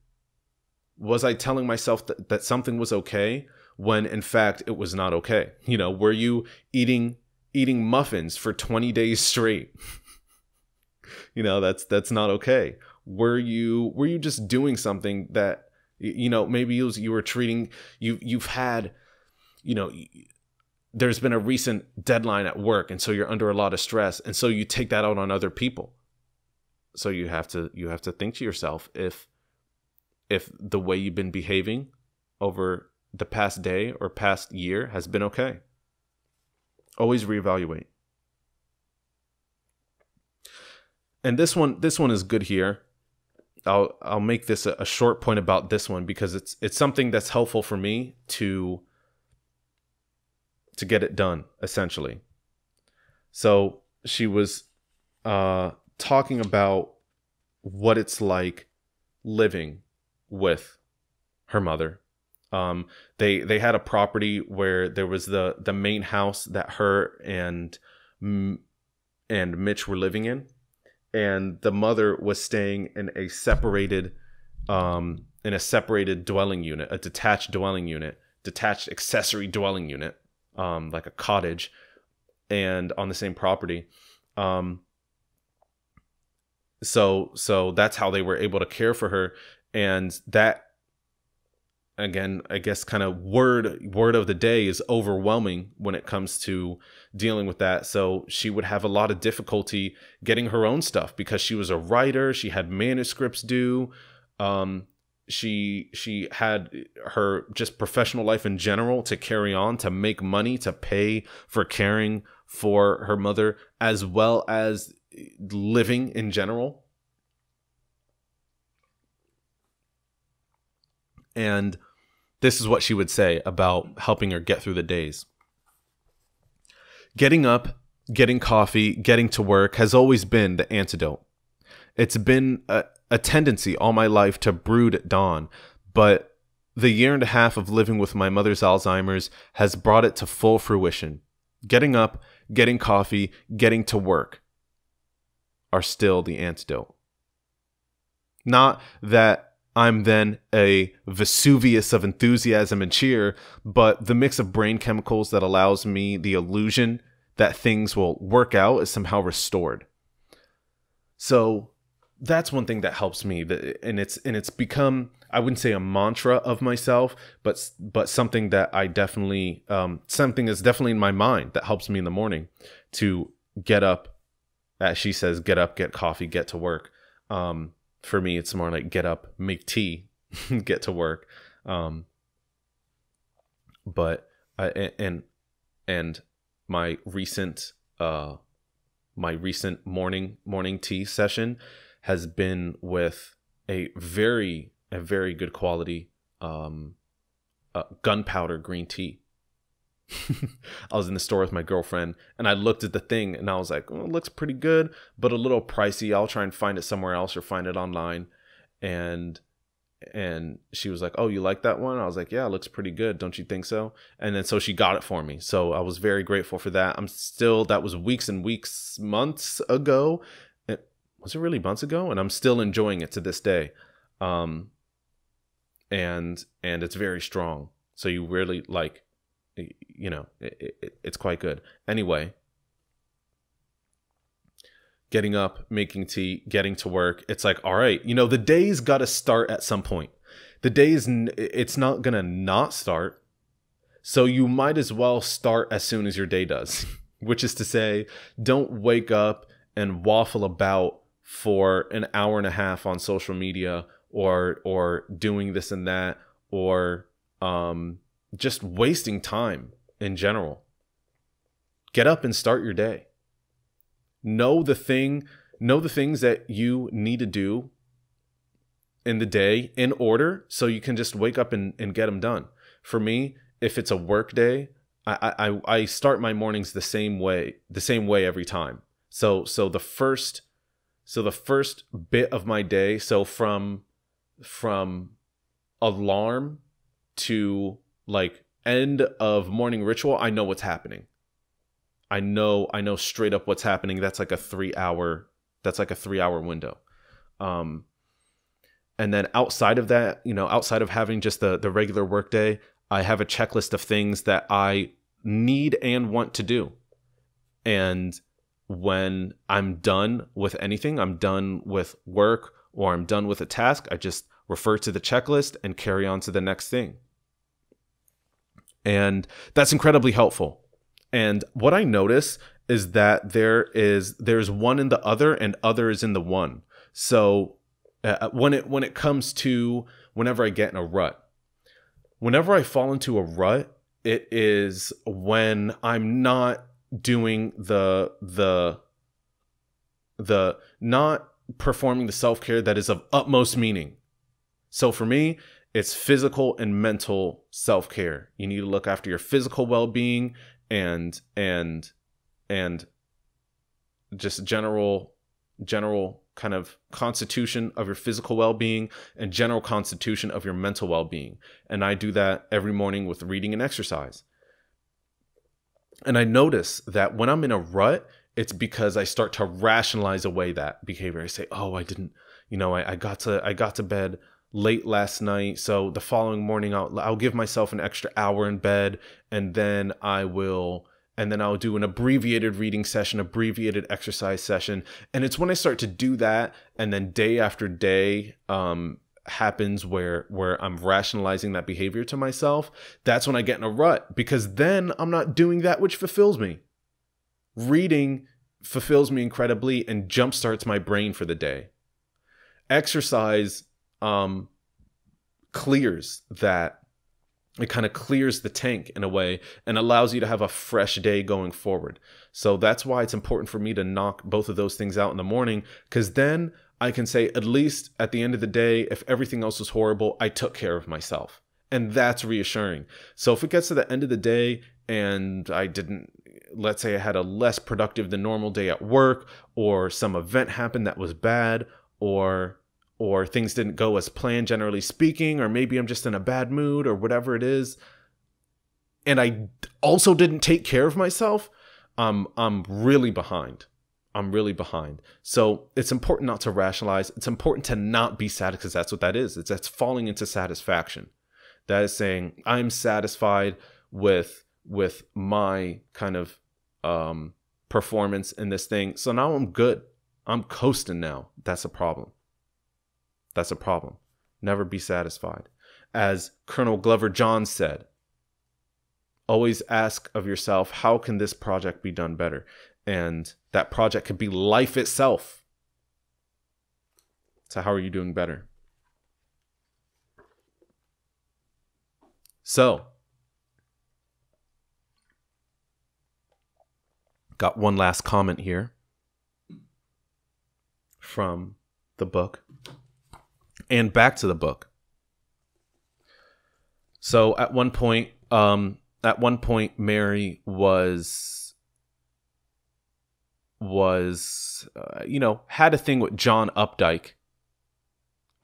Was i telling myself that, that something was okay when in fact it was not okay? You know were you eating eating muffins for 20 days straight? You know that's that's not okay. Were you were you just doing something that you know maybe you, was, you were treating you you've had you know there's been a recent deadline at work and so you're under a lot of stress and so you take that out on other people so you have to you have to think to yourself if if the way you've been behaving over the past day or past year has been okay. Always reevaluate. And this one this one is good here. I'll I'll make this a, a, short point about this one because it's it's something that's helpful for me to to get it done essentially. So she was uh, talking about what it's like living with her mother. Um, they they had a property where there was the the main house that her and and Mitch were living in, and the mother was staying in a separated um in a separated dwelling unit a detached dwelling unit detached accessory dwelling unit um like a cottage and on the same property um so so that's how they were able to care for her. And that again i guess kind of word word of the day is overwhelming when it comes to dealing with that. So she would have a lot of difficulty getting her own stuff because she was a writer she had manuscripts due um, she she had her just professional life in general to carry on to make money to pay for caring for her mother as well as living in general And this is what she would say about helping her get through the days. Getting up, getting coffee, getting to work has always been the antidote. It's been a, a tendency all my life to brood at dawn, but the year and a half of living with my mother's Alzheimer's has brought it to full fruition. Getting up, getting coffee, getting to work are still the antidote. Not that I'm then a Vesuvius of enthusiasm and cheer, but the mix of brain chemicals that allows me the illusion that things will work out is somehow restored. So that's one thing that helps me and it's and it's become I wouldn't say a mantra of myself, but but something that I definitely um, something that's definitely in my mind that helps me in the morning to get up, she says, get up, get coffee, get to work. Um, for me it's more like get up make tea get to work um but I, and and my recent uh my recent morning morning tea session has been with a very a very good quality um uh, gunpowder green tea I was in the store with my girlfriend and I looked at the thing and I was like, it looks pretty good, but a little pricey. I'll try and find it somewhere else or find it online. And and she was like, "Oh, you like that one?" I was like, "Yeah, it looks pretty good. Don't you think so?" And then so she got it for me. So I was very grateful for that. I'm still that was weeks and weeks, months ago. It, was it really months ago? And I'm still enjoying it to this day. Um and and it's very strong. So you really like you know, it, it, it's quite good. Anyway, getting up, making tea, getting to work. It's like, all right, you know, the day's got to start at some point. the day is n- it's not gonna not start so you might as well start as soon as your day does which is to say don't wake up and waffle about for an hour and a half on social media or or doing this and that or um just wasting time in general. Get up and start your day. Know the thing know the things that you need to do in the day in order so you can just wake up and, and get them done. For me if it's a work day I, I i start my mornings the same way the same way every time. So so the first so the first bit of my day so from from alarm to like end of morning ritual i know what's happening. I know i know straight up what's happening. That's like a 3 hour that's like a 3 hour window. Um and then outside of that you know outside of having just the the regular workday i have a checklist of things that i need and want to do. And when i'm done with anything i'm done with work or i'm done with a task i just refer to the checklist and carry on to the next thing and that's incredibly helpful and what i notice is that there is there's one in the other and other is in the one so uh, when it when it comes to whenever I get in a rut. Whenever I fall into a rut, it is when I'm not doing the the the not performing the self-care that is of utmost meaning. So for me, it's physical and mental self-care. You need to look after your physical well-being and and and just general general kind of constitution of your physical well-being and general constitution of your mental well-being. And i do that every morning with reading and exercise. And i notice that when i'm in a rut it's because i start to rationalize away that behavior. I say oh i didn't you know i, I got to i got to bed late last night so the following morning I'll, I'll give myself an extra hour in bed and then i will and then I'll do an abbreviated reading session, abbreviated exercise session. And it's when I start to do that, and then day after day um, happens where where I'm rationalizing that behavior to myself. That's when I get in a rut because then I'm not doing that which fulfills me. Reading fulfills me incredibly and jumpstarts my brain for the day. Exercise um, clears that it kind of clears the tank in a way and allows you to have a fresh day going forward. So that's why it's important for me to knock both of those things out in the morning because then I can say, at least at the end of the day, if everything else was horrible, I took care of myself. And that's reassuring. So if it gets to the end of the day and I didn't, let's say I had a less productive than normal day at work, or some event happened that was bad, or or things didn't go as planned, generally speaking, or maybe I'm just in a bad mood or whatever it is, and I also didn't take care of myself, um, I'm really behind. I'm really behind. So it's important not to rationalize. It's important to not be sad because that's what that is. It's that's falling into satisfaction. That is saying I'm satisfied with with my kind of um, performance in this thing. So now I'm good. I'm coasting now. That's a problem. That's a problem. Never be satisfied. As Colonel Glover Johns said, always ask of yourself, how can this project be done better? And that project could be life itself. So, how are you doing better? So, got one last comment here from the book and back to the book. So at one point, um, at one point, Mary was was uh, you know had a thing with John Updike.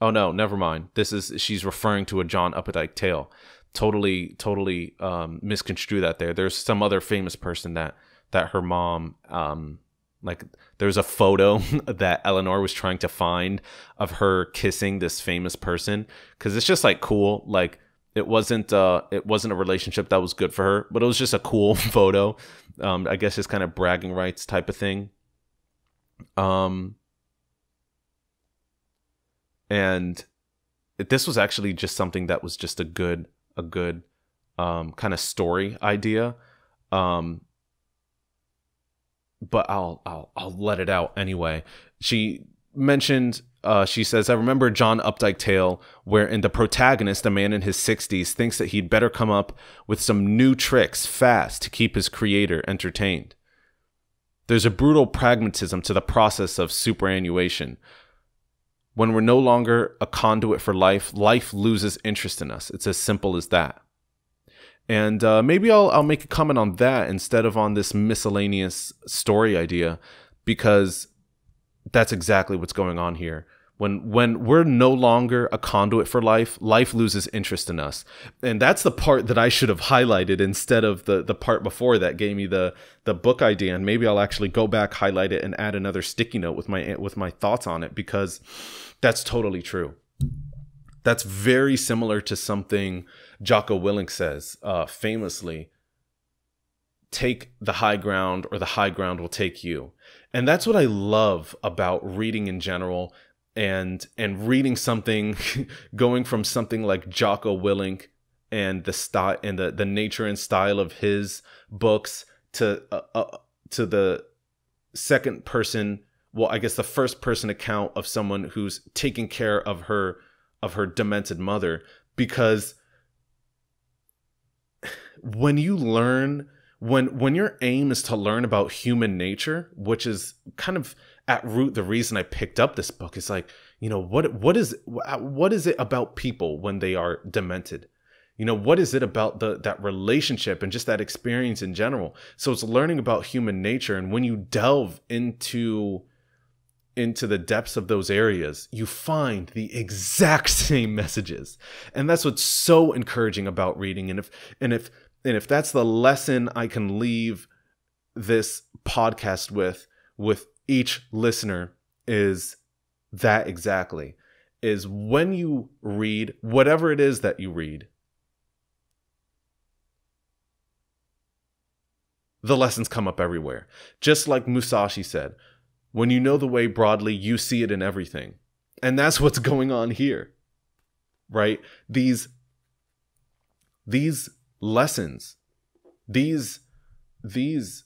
Oh no, never mind. This is she's referring to a John Updike tale. Totally, totally um, misconstrue that there. There's some other famous person that that her mom um, like there's a photo that Eleanor was trying to find of her kissing this famous person cuz it's just like cool like it wasn't uh it wasn't a relationship that was good for her, but it was just a cool photo. Um I guess just kind of bragging rights type of thing. Um and this was actually just something that was just a good a good um, kind of story idea. Um, but I'll I'll I'll let it out anyway. She mentioned uh, she says, I remember John Updike tale wherein the protagonist, a man in his 60s, thinks that he'd better come up with some new tricks fast to keep his creator entertained. There's a brutal pragmatism to the process of superannuation. When we're no longer a conduit for life, life loses interest in us. It's as simple as that. And uh, maybe I'll, I'll make a comment on that instead of on this miscellaneous story idea, because that's exactly what's going on here. When when we're no longer a conduit for life, life loses interest in us. And that's the part that I should have highlighted instead of the the part before that gave me the the book idea. And maybe I'll actually go back, highlight it, and add another sticky note with my with my thoughts on it because that's totally true. That's very similar to something Jocko Willink says uh, famously take the high ground or the high ground will take you. And that's what i love about reading in general and and reading something going from something like jocko willink and the style and the, the nature and style of his books to uh, uh, to the second person well i guess the first person account of someone who's taking care of her of her demented mother because when you learn when when your aim is to learn about human nature, which is kind of at root the reason I picked up this book is like, you know, what what is what is it about people when they are demented? You know, what is it about the that relationship and just that experience in general? So it's learning about human nature and when you delve into into the depths of those areas, you find the exact same messages. And that's what's so encouraging about reading. And if and if and if that's the lesson I can leave this podcast with with each listener is that exactly is when you read whatever it is that you read the lessons come up everywhere. Just like musashi said when you know the way broadly you see it in everything. And that's what's going on here right? These these lessons. These these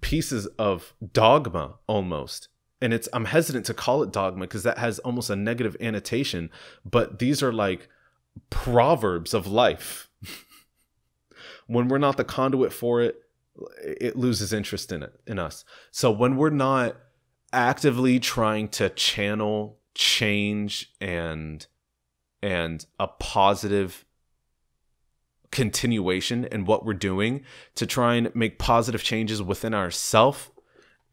pieces of dogma almost and it's i'm hesitant to call it dogma because that has almost a negative annotation but these are like proverbs of life. When we're not the conduit for it it loses interest in it in us. So when we're not actively trying to channel change and and a positive continuation in what we're doing to try and make positive changes within ourself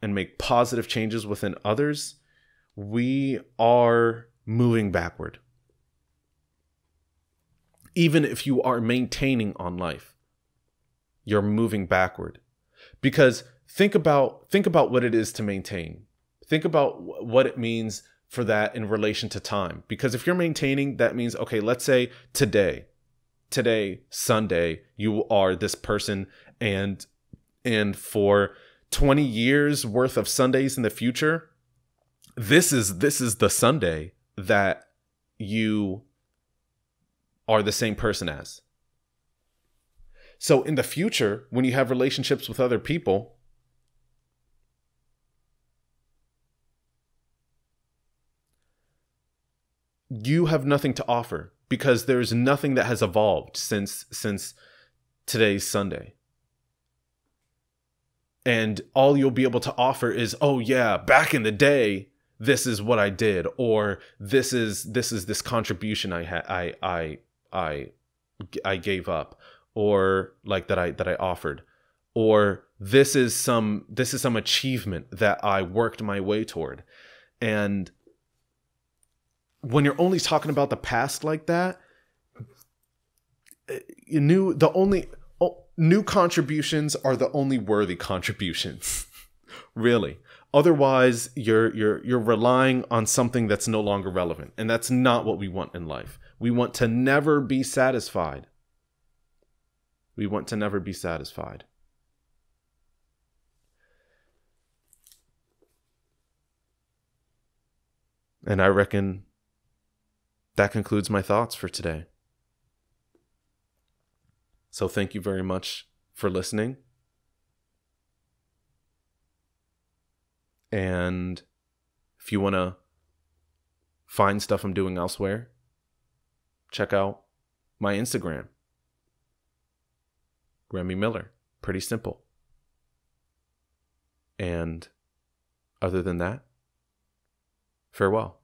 and make positive changes within others, we are moving backward. Even if you are maintaining on life, you're moving backward. Because think about think about what it is to maintain. Think about what it means for that in relation to time. Because if you're maintaining, that means okay, let's say today today sunday you are this person. And and for 20 years worth of sundays in the future this is this is the sunday that you are the same person as. So in the future when you have relationships with other people you have nothing to offer because there's nothing that has evolved since since today's Sunday. And all you'll be able to offer is, "Oh yeah, back in the day, this is what I did," or "This is this is this contribution I had I I I I gave up," or like that I that I offered, or this is some this is some achievement that I worked my way toward. And when you're only talking about the past like that, eh, new the only oh, new contributions are the only worthy contributions. really. Otherwise, you're you're you're relying on something that's no longer relevant, and that's not what we want in life. We want to never be satisfied. We want to never be satisfied. And I reckon that concludes my thoughts for today. So thank you very much for listening. And if you want to find stuff I'm doing elsewhere, check out my Instagram, Remy Miller. Pretty simple. And other than that, farewell.